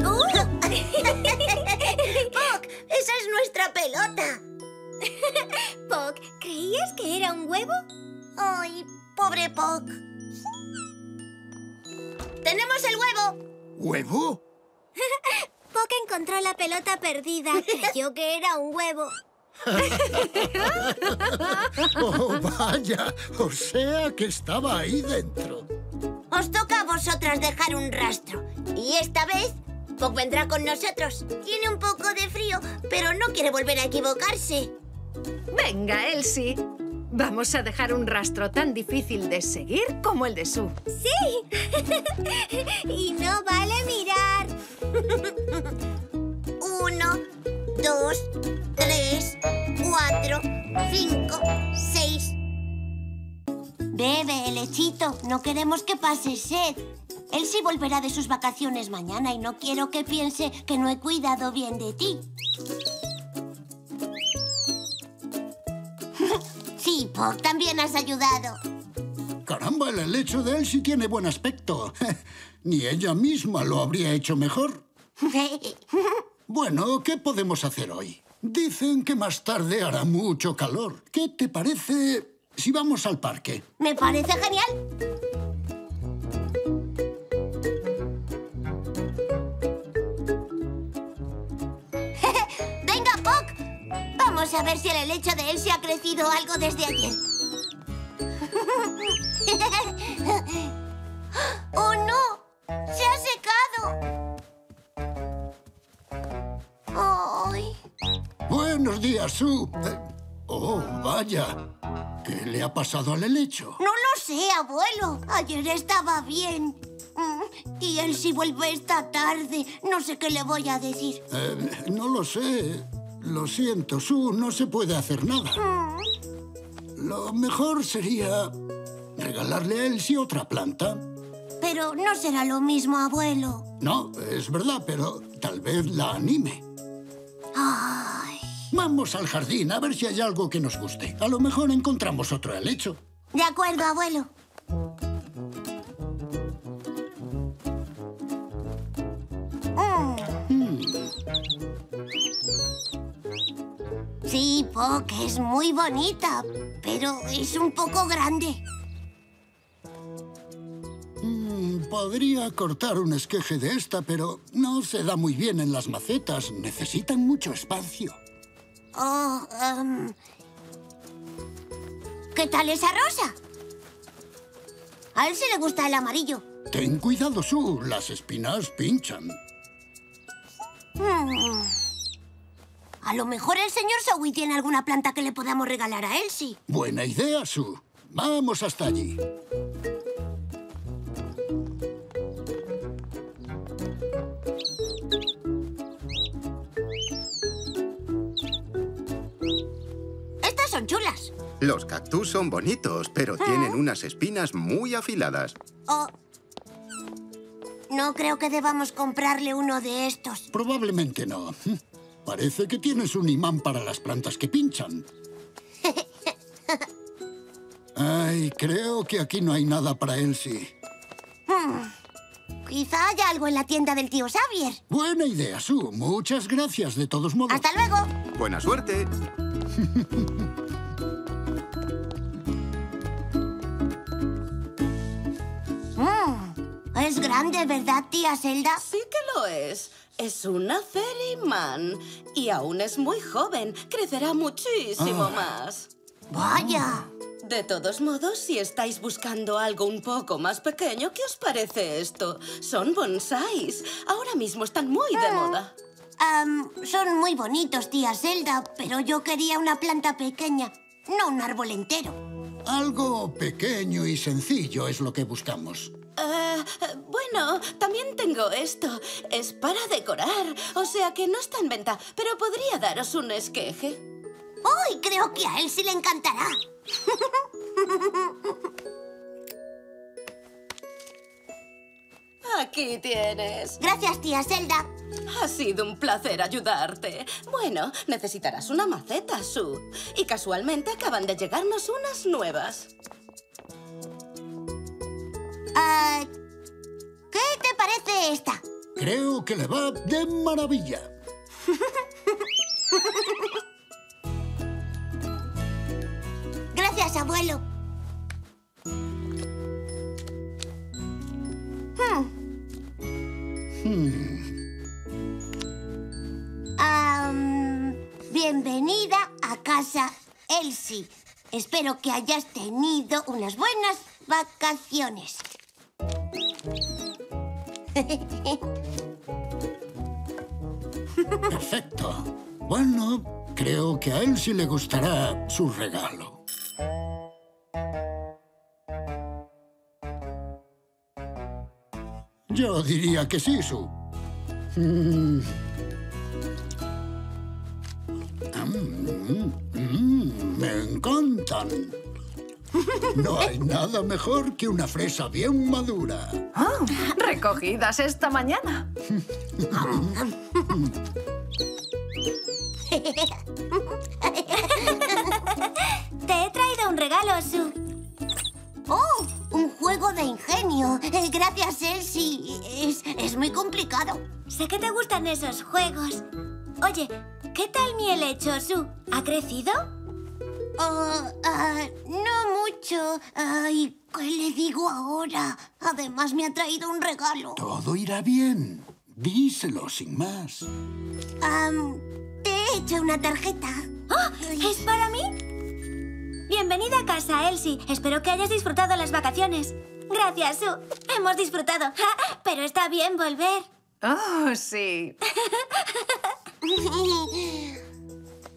Speaker 4: ¡Oh!
Speaker 1: ¡Puck! ¡Esa es nuestra pelota!
Speaker 4: Puck, ¿creías que era un huevo?
Speaker 1: ¡Ay, pobre Puck! ¡Tenemos el huevo!
Speaker 3: ¿Huevo?
Speaker 4: Puck encontró la pelota perdida. Creyó que era un huevo.
Speaker 3: Oh, vaya. O sea que estaba ahí dentro.
Speaker 1: Os toca a vosotras dejar un rastro. Y esta vez, Vendrá con nosotros. Tiene un poco de frío, pero no quiere volver a equivocarse.
Speaker 6: Venga, Elsie. Vamos a dejar un rastro tan difícil de seguir como el de Sue.
Speaker 4: ¡Sí! y no vale mirar.
Speaker 1: Uno, dos, tres, cuatro, cinco, seis. Bebe, lechito. No queremos que pases sed. Elsie volverá de sus vacaciones mañana y no quiero que piense que no he cuidado bien de ti. sí, Puck, también has ayudado.
Speaker 3: Caramba, el helecho de Elsie tiene buen aspecto. Ni ella misma lo habría hecho mejor. Bueno, ¿qué podemos hacer hoy? Dicen que más tarde hará mucho calor. ¿Qué te parece si vamos al parque?
Speaker 1: Me parece genial. Ver si el helecho de Elsie ha crecido algo desde ayer. ¡Oh, no! ¡Se ha secado! ¡Ay!
Speaker 3: Buenos días, Sue. Eh, oh, vaya. ¿Qué le ha pasado al helecho?
Speaker 1: No lo sé, abuelo. Ayer estaba bien. Mm, Y él si vuelve esta tarde. No sé qué le voy a decir.
Speaker 3: Eh, no lo sé. Lo siento, Sue. No se puede hacer nada. Lo mejor sería regalarle a Elsie otra planta.
Speaker 1: Pero no será lo mismo, abuelo.
Speaker 3: No, es verdad, pero tal vez la anime.
Speaker 1: Ay.
Speaker 3: Vamos al jardín a ver si hay algo que nos guste. A lo mejor encontramos otro helecho.
Speaker 1: De acuerdo, abuelo. Sí, Puck, es muy bonita, pero es un poco grande.
Speaker 3: Mm, podría cortar un esqueje de esta, pero no se da muy bien en las macetas. Necesitan mucho espacio.
Speaker 1: Oh, em, ¿Qué tal esa rosa? A él sí le gusta el amarillo.
Speaker 3: Ten cuidado, Sue. Las espinas pinchan.
Speaker 1: Hmm. A lo mejor el señor Zowie tiene alguna planta que le podamos regalar a Elsie.
Speaker 3: Buena idea, Sue. Vamos hasta allí.
Speaker 1: Estas son chulas.
Speaker 12: Los cactus son bonitos, pero tienen unas espinas muy afiladas.
Speaker 1: Oh. No creo que debamos comprarle uno de estos.
Speaker 3: Probablemente no. Parece que tienes un imán para las plantas que pinchan. Ay, creo que aquí no hay nada para Elsie.
Speaker 1: Hmm. Quizá haya algo en la tienda del tío Xavier.
Speaker 3: Buena idea, Sue. Muchas gracias, de todos modos.
Speaker 1: ¡Hasta luego!
Speaker 12: Buena suerte.
Speaker 1: Mm, Es grande, ¿verdad, tía Zelda?
Speaker 10: Sí que lo es. Es una Fairyman. Y aún es muy joven. Crecerá muchísimo
Speaker 3: Ah.
Speaker 10: más.
Speaker 1: Vaya.
Speaker 10: De todos modos, si estáis buscando algo un poco más pequeño, ¿qué os parece esto? Son bonsáis. Ahora mismo están muy de moda.
Speaker 1: Am, son muy bonitos, tía Zelda, pero yo quería una planta pequeña, no un árbol entero.
Speaker 3: Algo pequeño y sencillo es lo que buscamos.
Speaker 10: Eh, bueno, también tengo esto. Es para decorar, o sea que no está en venta, pero podría daros un esqueje.
Speaker 1: ¡Uy! Creo que a él sí le encantará.
Speaker 10: Aquí tienes.
Speaker 1: Gracias, tía Zelda.
Speaker 10: Ha sido un placer ayudarte. Bueno, necesitarás una maceta, Sue. Y casualmente acaban de llegarnos unas nuevas.
Speaker 1: Ah, ¿Qué te parece esta?
Speaker 3: Creo que le va de maravilla.
Speaker 1: Gracias, abuelo. Hmm. Bienvenida a casa, Elsie. Espero que hayas tenido unas buenas vacaciones.
Speaker 3: Perfecto. Bueno, creo que a él sí le gustará su regalo. Yo diría que sí, Su. Mm. Mm, mm, me encantan. No hay nada mejor que una fresa bien madura.
Speaker 2: Oh,
Speaker 6: recogidas esta mañana.
Speaker 4: Te he traído un regalo, Sue.
Speaker 1: ¡Oh! Un juego de ingenio. Eh, Gracias, Elsie. Es, es muy complicado.
Speaker 4: Sé que te gustan esos juegos. Oye, ¿qué tal mi helecho, Sue? ¿Ha crecido?
Speaker 1: Ah, no mucho. Ay, ¿qué le digo ahora? Además, me ha traído un regalo.
Speaker 3: Todo irá bien. Díselo sin más.
Speaker 1: Te he hecho una tarjeta.
Speaker 4: ¡Ah! ¿Es para mí? Bienvenida a casa, Elsie. Espero que hayas disfrutado las vacaciones. Gracias, Sue. Hemos disfrutado. Ja, Pero está bien volver.
Speaker 6: Oh, sí.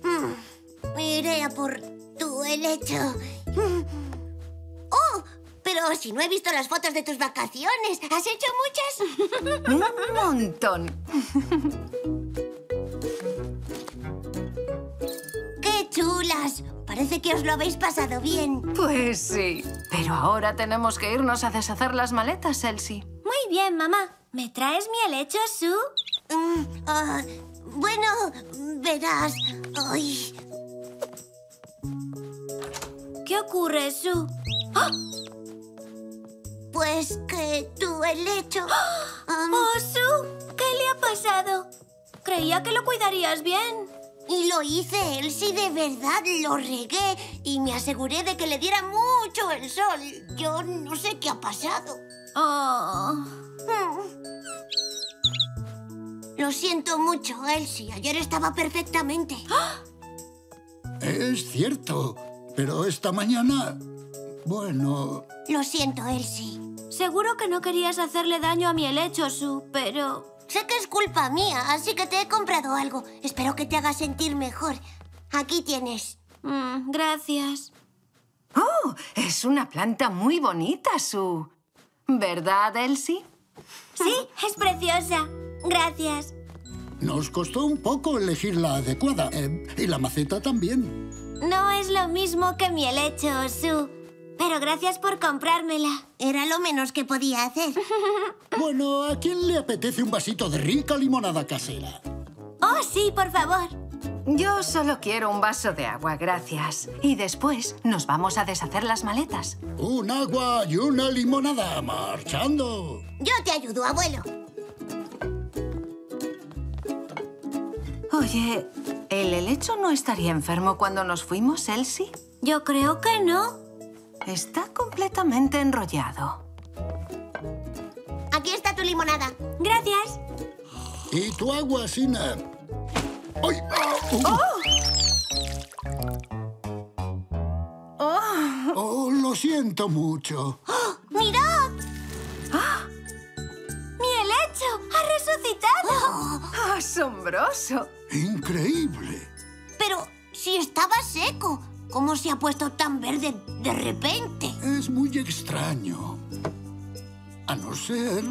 Speaker 1: Mm, Iré a por tu helecho. Mm. ¡Oh! Pero si no he visto las fotos de tus vacaciones. ¿Has hecho muchas?
Speaker 6: Un montón.
Speaker 1: ¡Qué chulas! Parece que os lo habéis pasado bien.
Speaker 6: Pues sí. Pero ahora tenemos que irnos a deshacer las maletas, Elsie.
Speaker 4: Muy bien, mamá. ¿Me traes mi helecho, Sue?
Speaker 1: Mm, ah, bueno, verás. Ay,
Speaker 4: ¿Qué ocurre, Sue? ¡Ah!
Speaker 1: pues que tu helecho... am,
Speaker 4: ¡Oh, Sue! ¿Qué le ha pasado? Creía que lo cuidarías bien.
Speaker 1: Y lo hice, Elsie, de verdad. Lo regué y me aseguré de que le diera mucho el sol. Yo no sé qué ha pasado.
Speaker 4: Oh.
Speaker 1: Mm. Lo siento mucho, Elsie. Ayer estaba perfectamente.
Speaker 3: Es cierto, pero esta mañana... Bueno,
Speaker 1: Lo siento, Elsie.
Speaker 4: Seguro que no querías hacerle daño a mi helecho, Sue, pero...
Speaker 1: Sé que es culpa mía, así que te he comprado algo. Espero que te haga sentir mejor. Aquí tienes.
Speaker 4: Mm, gracias.
Speaker 6: Oh, es una planta muy bonita, Sue. ¿Verdad, Elsie?
Speaker 4: Sí, es preciosa. Gracias.
Speaker 3: nos costó un poco elegir la adecuada. eh, y la maceta también.
Speaker 4: No es lo mismo que mi helecho, Sue. Pero gracias por comprármela.
Speaker 1: Era lo menos que podía hacer.
Speaker 3: Bueno, ¿a quién le apetece un vasito de rica limonada casera?
Speaker 4: Oh, sí, por favor.
Speaker 6: Yo solo quiero un vaso de agua, gracias. Y después nos vamos a deshacer las maletas.
Speaker 3: Un agua y una limonada marchando.
Speaker 1: Yo te ayudo, abuelo.
Speaker 6: Oye, ¿el helecho no estaría enfermo cuando nos fuimos, Elsie?
Speaker 4: Yo creo que no.
Speaker 6: Está completamente enrollado.
Speaker 1: Aquí está tu limonada.
Speaker 4: Gracias.
Speaker 3: ¿Y tu agua, Sina? ¡Ay! ah, uh. Oh, lo siento mucho.
Speaker 1: ¡Mirad!
Speaker 4: ¡Mi ha resucitado!
Speaker 6: ¡Asombroso!
Speaker 3: Increíble.
Speaker 1: Pero si estaba seco, ¿cómo se ha puesto tan verde de repente?
Speaker 3: Es muy extraño. A no ser...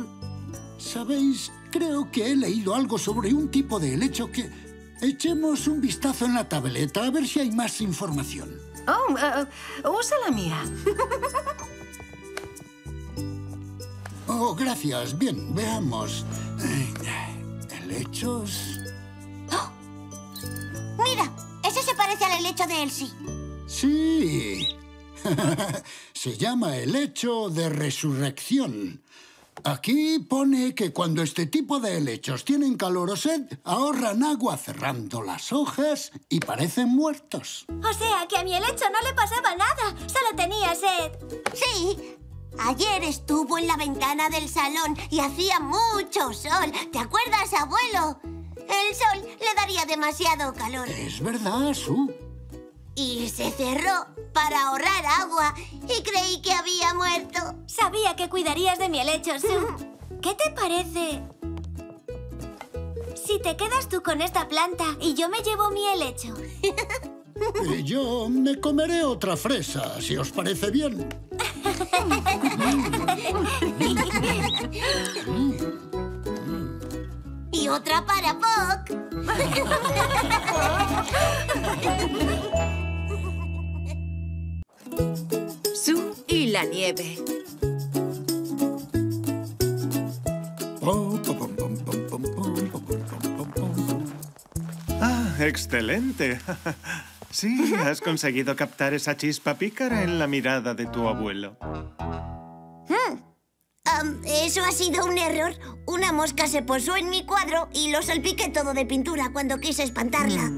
Speaker 3: ¿Sabéis? Creo que he leído algo sobre un tipo de helecho que... Echemos un vistazo en la tableta a ver si hay más información.
Speaker 6: Oh, eh, usa la mía.
Speaker 3: Oh, gracias. Bien, veamos. Helechos...
Speaker 1: Mira, ese se parece al helecho de Elsie.
Speaker 3: Sí. Se llama helecho de resurrección. Aquí pone que cuando este tipo de helechos tienen calor o sed, ahorran agua cerrando las hojas y parecen muertos.
Speaker 4: O sea, que a mi helecho no le pasaba nada. Solo tenía sed.
Speaker 1: Sí. Ayer estuvo en la ventana del salón y hacía mucho sol. ¿Te acuerdas, abuelo? El sol le daría demasiado calor.
Speaker 3: Es verdad, Su.
Speaker 1: Y se cerró para ahorrar agua y creí que había muerto.
Speaker 4: Sabía que cuidarías de mi helecho, Sue. ¿Qué te parece? Si te quedas tú con esta planta y yo me llevo mi helecho.
Speaker 3: Y Yo me comeré otra fresa, si os parece bien.
Speaker 1: Y otra para Poc.
Speaker 2: Su y la nieve.
Speaker 16: ¡Ah, excelente! Sí, has conseguido captar esa chispa pícara en la mirada de tu abuelo.
Speaker 1: Hmm. Eso ha sido un error. Una mosca se posó en mi cuadro y lo salpiqué todo de pintura cuando quise espantarla.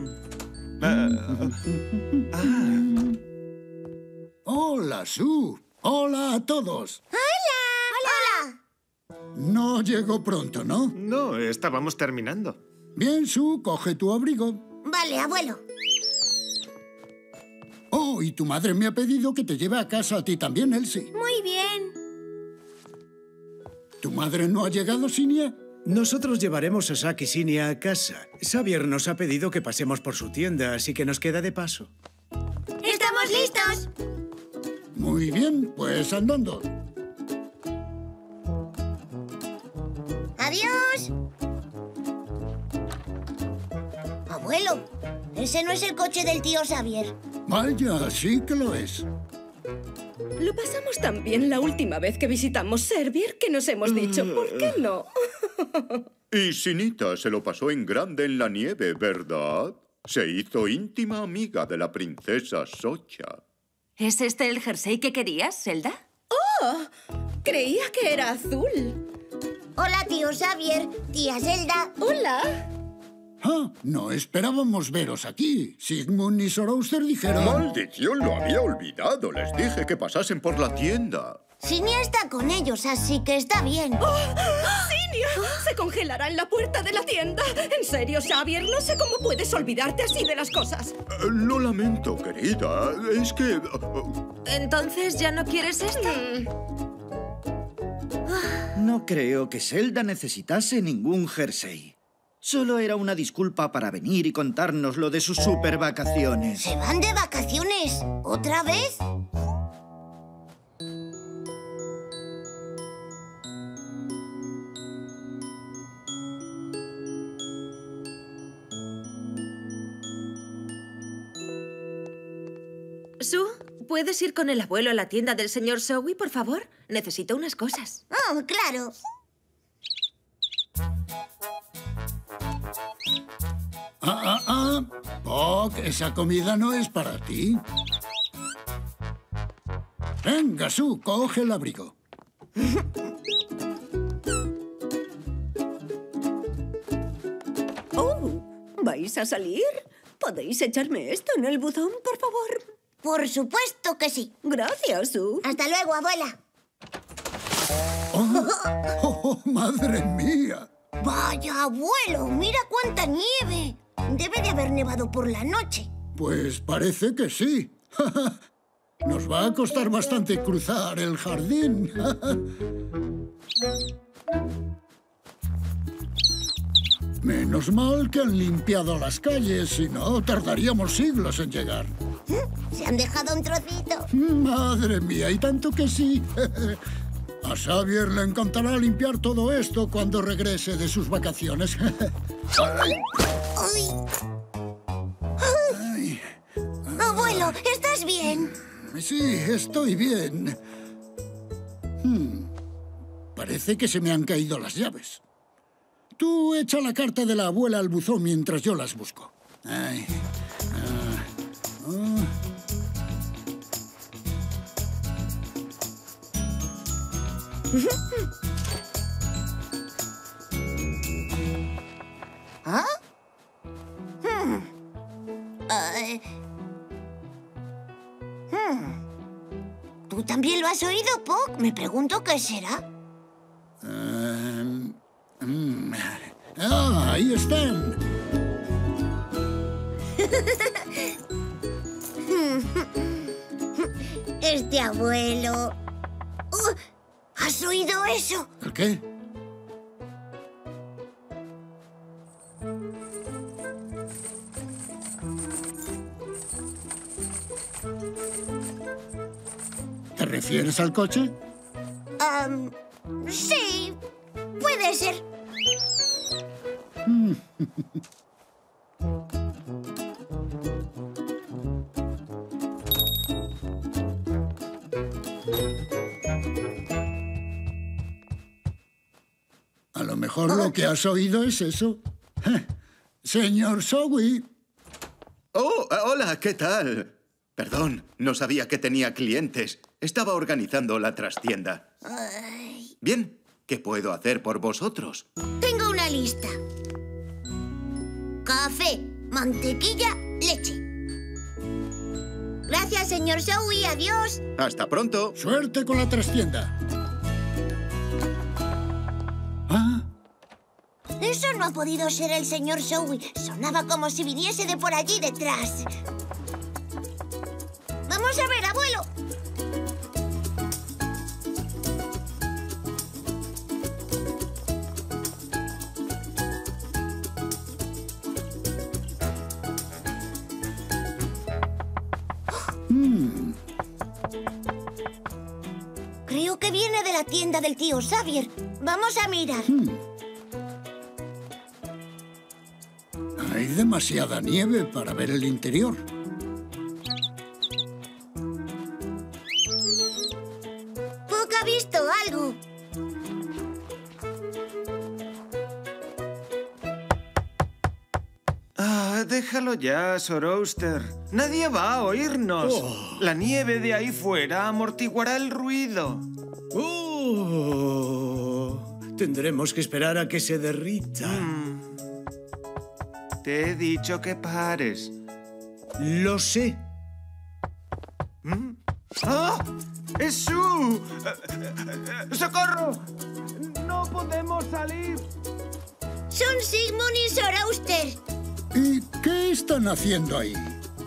Speaker 16: Ah,
Speaker 3: Hola, Sue. Hola a todos.
Speaker 1: ¡Hola!
Speaker 3: No llegó pronto, ¿no?
Speaker 16: no, estábamos terminando.
Speaker 3: Bien, Sue, coge tu abrigo.
Speaker 1: Vale, abuelo.
Speaker 3: Y tu madre me ha pedido que te lleve a casa a ti también, Elsie.
Speaker 4: Muy bien.
Speaker 3: ¿Tu madre no ha llegado, Sinia?
Speaker 17: Nosotros llevaremos a Zack y Sinia a casa. Xavier nos ha pedido que pasemos por su tienda, así que nos queda de paso.
Speaker 1: ¡Estamos listos!
Speaker 3: Muy bien, pues andando.
Speaker 1: ¡Adiós! Abuelo, ese no es el coche del tío Xavier.
Speaker 3: Vaya, sí que lo es.
Speaker 18: Lo pasamos tan bien la última vez que visitamos Servier que nos hemos dicho, ¿por qué no?
Speaker 11: Y Sinita se lo pasó en grande en la nieve, ¿verdad? Se hizo íntima amiga de la princesa Socha.
Speaker 2: ¿Es este el jersey que querías, Zelda?
Speaker 18: ¡Oh! Creía que era azul.
Speaker 1: Hola, tío Xavier, tía Zelda.
Speaker 18: ¡Hola!
Speaker 3: Ah, no esperábamos veros aquí. Sigmund y Sorouster dijeron...
Speaker 11: ¡Maldición! Lo había olvidado. Les dije que pasasen por la tienda.
Speaker 1: Sinia está con ellos, así que está bien.
Speaker 18: ¡Sinia! Se congelará en la puerta de la tienda. En serio, Xavier, no sé cómo puedes olvidarte así de las cosas.
Speaker 11: Eh, Lo lamento, querida. Es que... eh,
Speaker 2: ¿Entonces ya no quieres esto?
Speaker 8: No creo que Zelda necesitase ningún jersey. Solo era una disculpa para venir y contarnos lo de sus super vacaciones.
Speaker 1: ¿Se van de vacaciones? ¿Otra vez?
Speaker 2: Su, ¿puedes ir con el abuelo a la tienda del señor Sowie, por favor? Necesito unas cosas.
Speaker 1: Oh, claro.
Speaker 3: Ah. Puck, esa comida no es para ti. Venga, Su, coge el abrigo.
Speaker 10: Oh, ¿vais a salir? ¿Podéis echarme esto en el buzón, por favor?
Speaker 1: Por supuesto que sí.
Speaker 10: Gracias, Su.
Speaker 1: Hasta luego, abuela.
Speaker 3: Oh, oh, madre mía.
Speaker 1: Vaya, abuelo, mira cuánta nieve. Debe de haber nevado por la noche.
Speaker 3: Pues parece que sí. Nos va a costar bastante cruzar el jardín. Menos mal que han limpiado las calles, si no tardaríamos siglos en llegar.
Speaker 1: Se han dejado un trocito.
Speaker 3: Madre mía, y tanto que sí. A Xavier le encantará limpiar todo esto cuando regrese de sus vacaciones. Ay.
Speaker 1: Abuelo, ¿estás bien?
Speaker 3: Sí, estoy bien. Hmm, Parece que se me han caído las llaves. Tú echa la carta de la abuela al buzón mientras yo las busco. Ay. ah, ah.
Speaker 1: ¿Ah? Hmm. ¿Tú también lo has oído, Puck? Me pregunto qué será.
Speaker 3: Mm. Ah, ahí están.
Speaker 1: Este abuelo. Uh, ¿Has oído eso?
Speaker 3: ¿El qué? Refieres al coche?
Speaker 1: Am, sí, puede ser.
Speaker 3: A lo mejor lo que has oído es eso. Eh, Señor Sowie.
Speaker 12: Oh, hola, ¿qué tal? Perdón, no sabía que tenía clientes. Estaba organizando la trastienda.
Speaker 1: Ay,
Speaker 12: Bien, ¿qué puedo hacer por vosotros?
Speaker 1: tengo una lista. Café, mantequilla, leche. Gracias, señor Zoe. Adiós.
Speaker 12: Hasta pronto.
Speaker 3: Suerte con la trastienda.
Speaker 1: Eso no ha podido ser el señor Zoe. Sonaba como si viniese de por allí detrás. Vamos a ver, abuelo. Tienda del tío Xavier. Vamos a mirar.
Speaker 3: Hay demasiada nieve para ver el interior.
Speaker 1: Puck ha visto algo.
Speaker 16: Ah, déjalo ya, Sorooster. Nadie va a oírnos. La nieve de ahí fuera amortiguará el ruido.
Speaker 17: Oh, tendremos que esperar a que se derrita.
Speaker 16: Te he dicho que pares.
Speaker 17: Lo sé.
Speaker 16: ¡Ah! ¡Es Sue! Eh, eh, eh, ¡Socorro! ¡No podemos salir!
Speaker 1: Son Sigmund y Sorauster.
Speaker 3: ¿Y qué están haciendo ahí?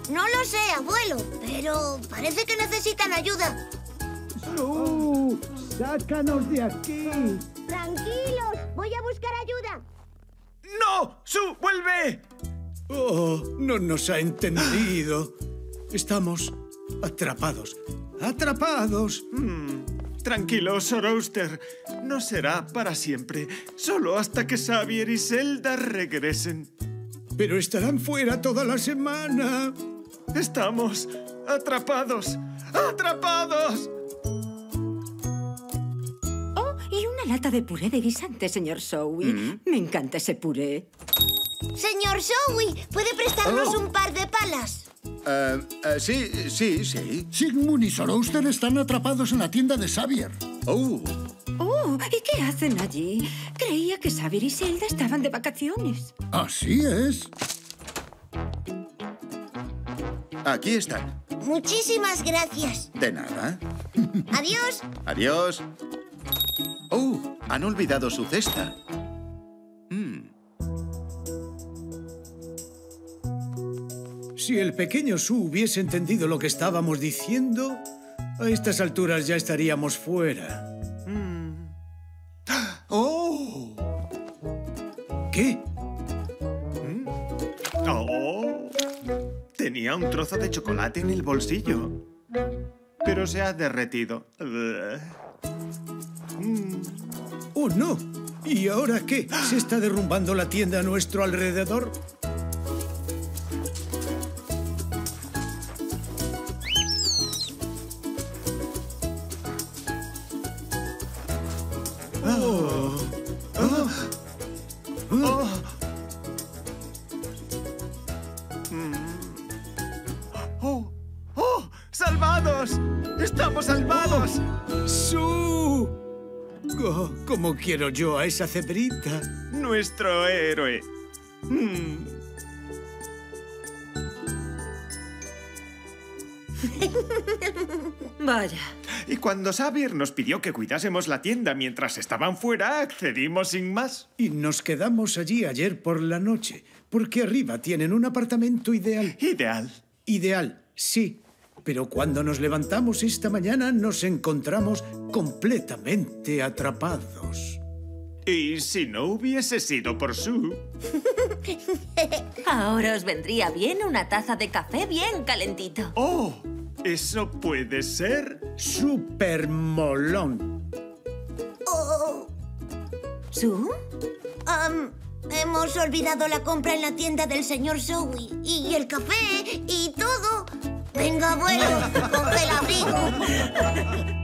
Speaker 1: No lo sé, abuelo, pero parece que necesitan ayuda.
Speaker 17: ¡Su! ¡Sácanos de aquí!
Speaker 1: Tranquilos, voy a buscar ayuda.
Speaker 16: ¡No! ¡Su! ¡Vuelve!
Speaker 17: Oh, no nos ha entendido. Estamos atrapados. ¡Atrapados!
Speaker 16: Hmm, Tranquilo. No será para siempre. Solo hasta que Xavier y Zelda regresen.
Speaker 17: Pero estarán fuera toda la semana.
Speaker 16: Estamos atrapados. ¡Atrapados!
Speaker 14: Una lata de puré de guisante, señor Zoe. Me encanta ese puré.
Speaker 1: Señor Zoe, ¿puede prestarnos
Speaker 3: Oh.
Speaker 1: un par de palas?
Speaker 12: Eh, eh, sí, sí, sí.
Speaker 3: Sigmund y Sorooster están atrapados en la tienda de Xavier.
Speaker 12: Oh,
Speaker 14: Oh, ¿y qué hacen allí? Creía que Xavier y Zelda estaban de vacaciones.
Speaker 3: Así es.
Speaker 12: aquí están.
Speaker 1: Muchísimas gracias.
Speaker 12: De nada.
Speaker 1: Adiós.
Speaker 12: Adiós. Oh, han olvidado su cesta. Mm,
Speaker 17: Si el pequeño Su hubiese entendido lo que estábamos diciendo, a estas alturas ya estaríamos fuera.
Speaker 16: ¡Oh!
Speaker 17: ¿Qué?
Speaker 16: ¡Oh! Tenía un trozo de chocolate en el bolsillo. Pero se ha derretido.
Speaker 17: ¡Oh, no! ¿Y ahora qué? ¿Se está derrumbando la tienda a nuestro alrededor? Quiero yo a esa cebrita?
Speaker 16: Nuestro héroe. Mm.
Speaker 2: Vaya.
Speaker 16: Y cuando Xavier nos pidió que cuidásemos la tienda mientras estaban fuera, accedimos sin más.
Speaker 17: Y nos quedamos allí ayer por la noche, porque arriba tienen un apartamento ideal.
Speaker 16: Ideal.
Speaker 17: Ideal, sí. Pero cuando nos levantamos esta mañana nos encontramos completamente atrapados.
Speaker 16: Y si no hubiese sido por su...
Speaker 2: Ahora os vendría bien una taza de café bien calentito.
Speaker 16: ¡Oh! ¿Eso puede ser?
Speaker 17: Super molón.
Speaker 1: Oh,
Speaker 2: ¿Su?
Speaker 1: am, hemos olvidado la compra en la tienda del señor Zoe. Y el café y todo. Venga, abuelo, coge el abrigo.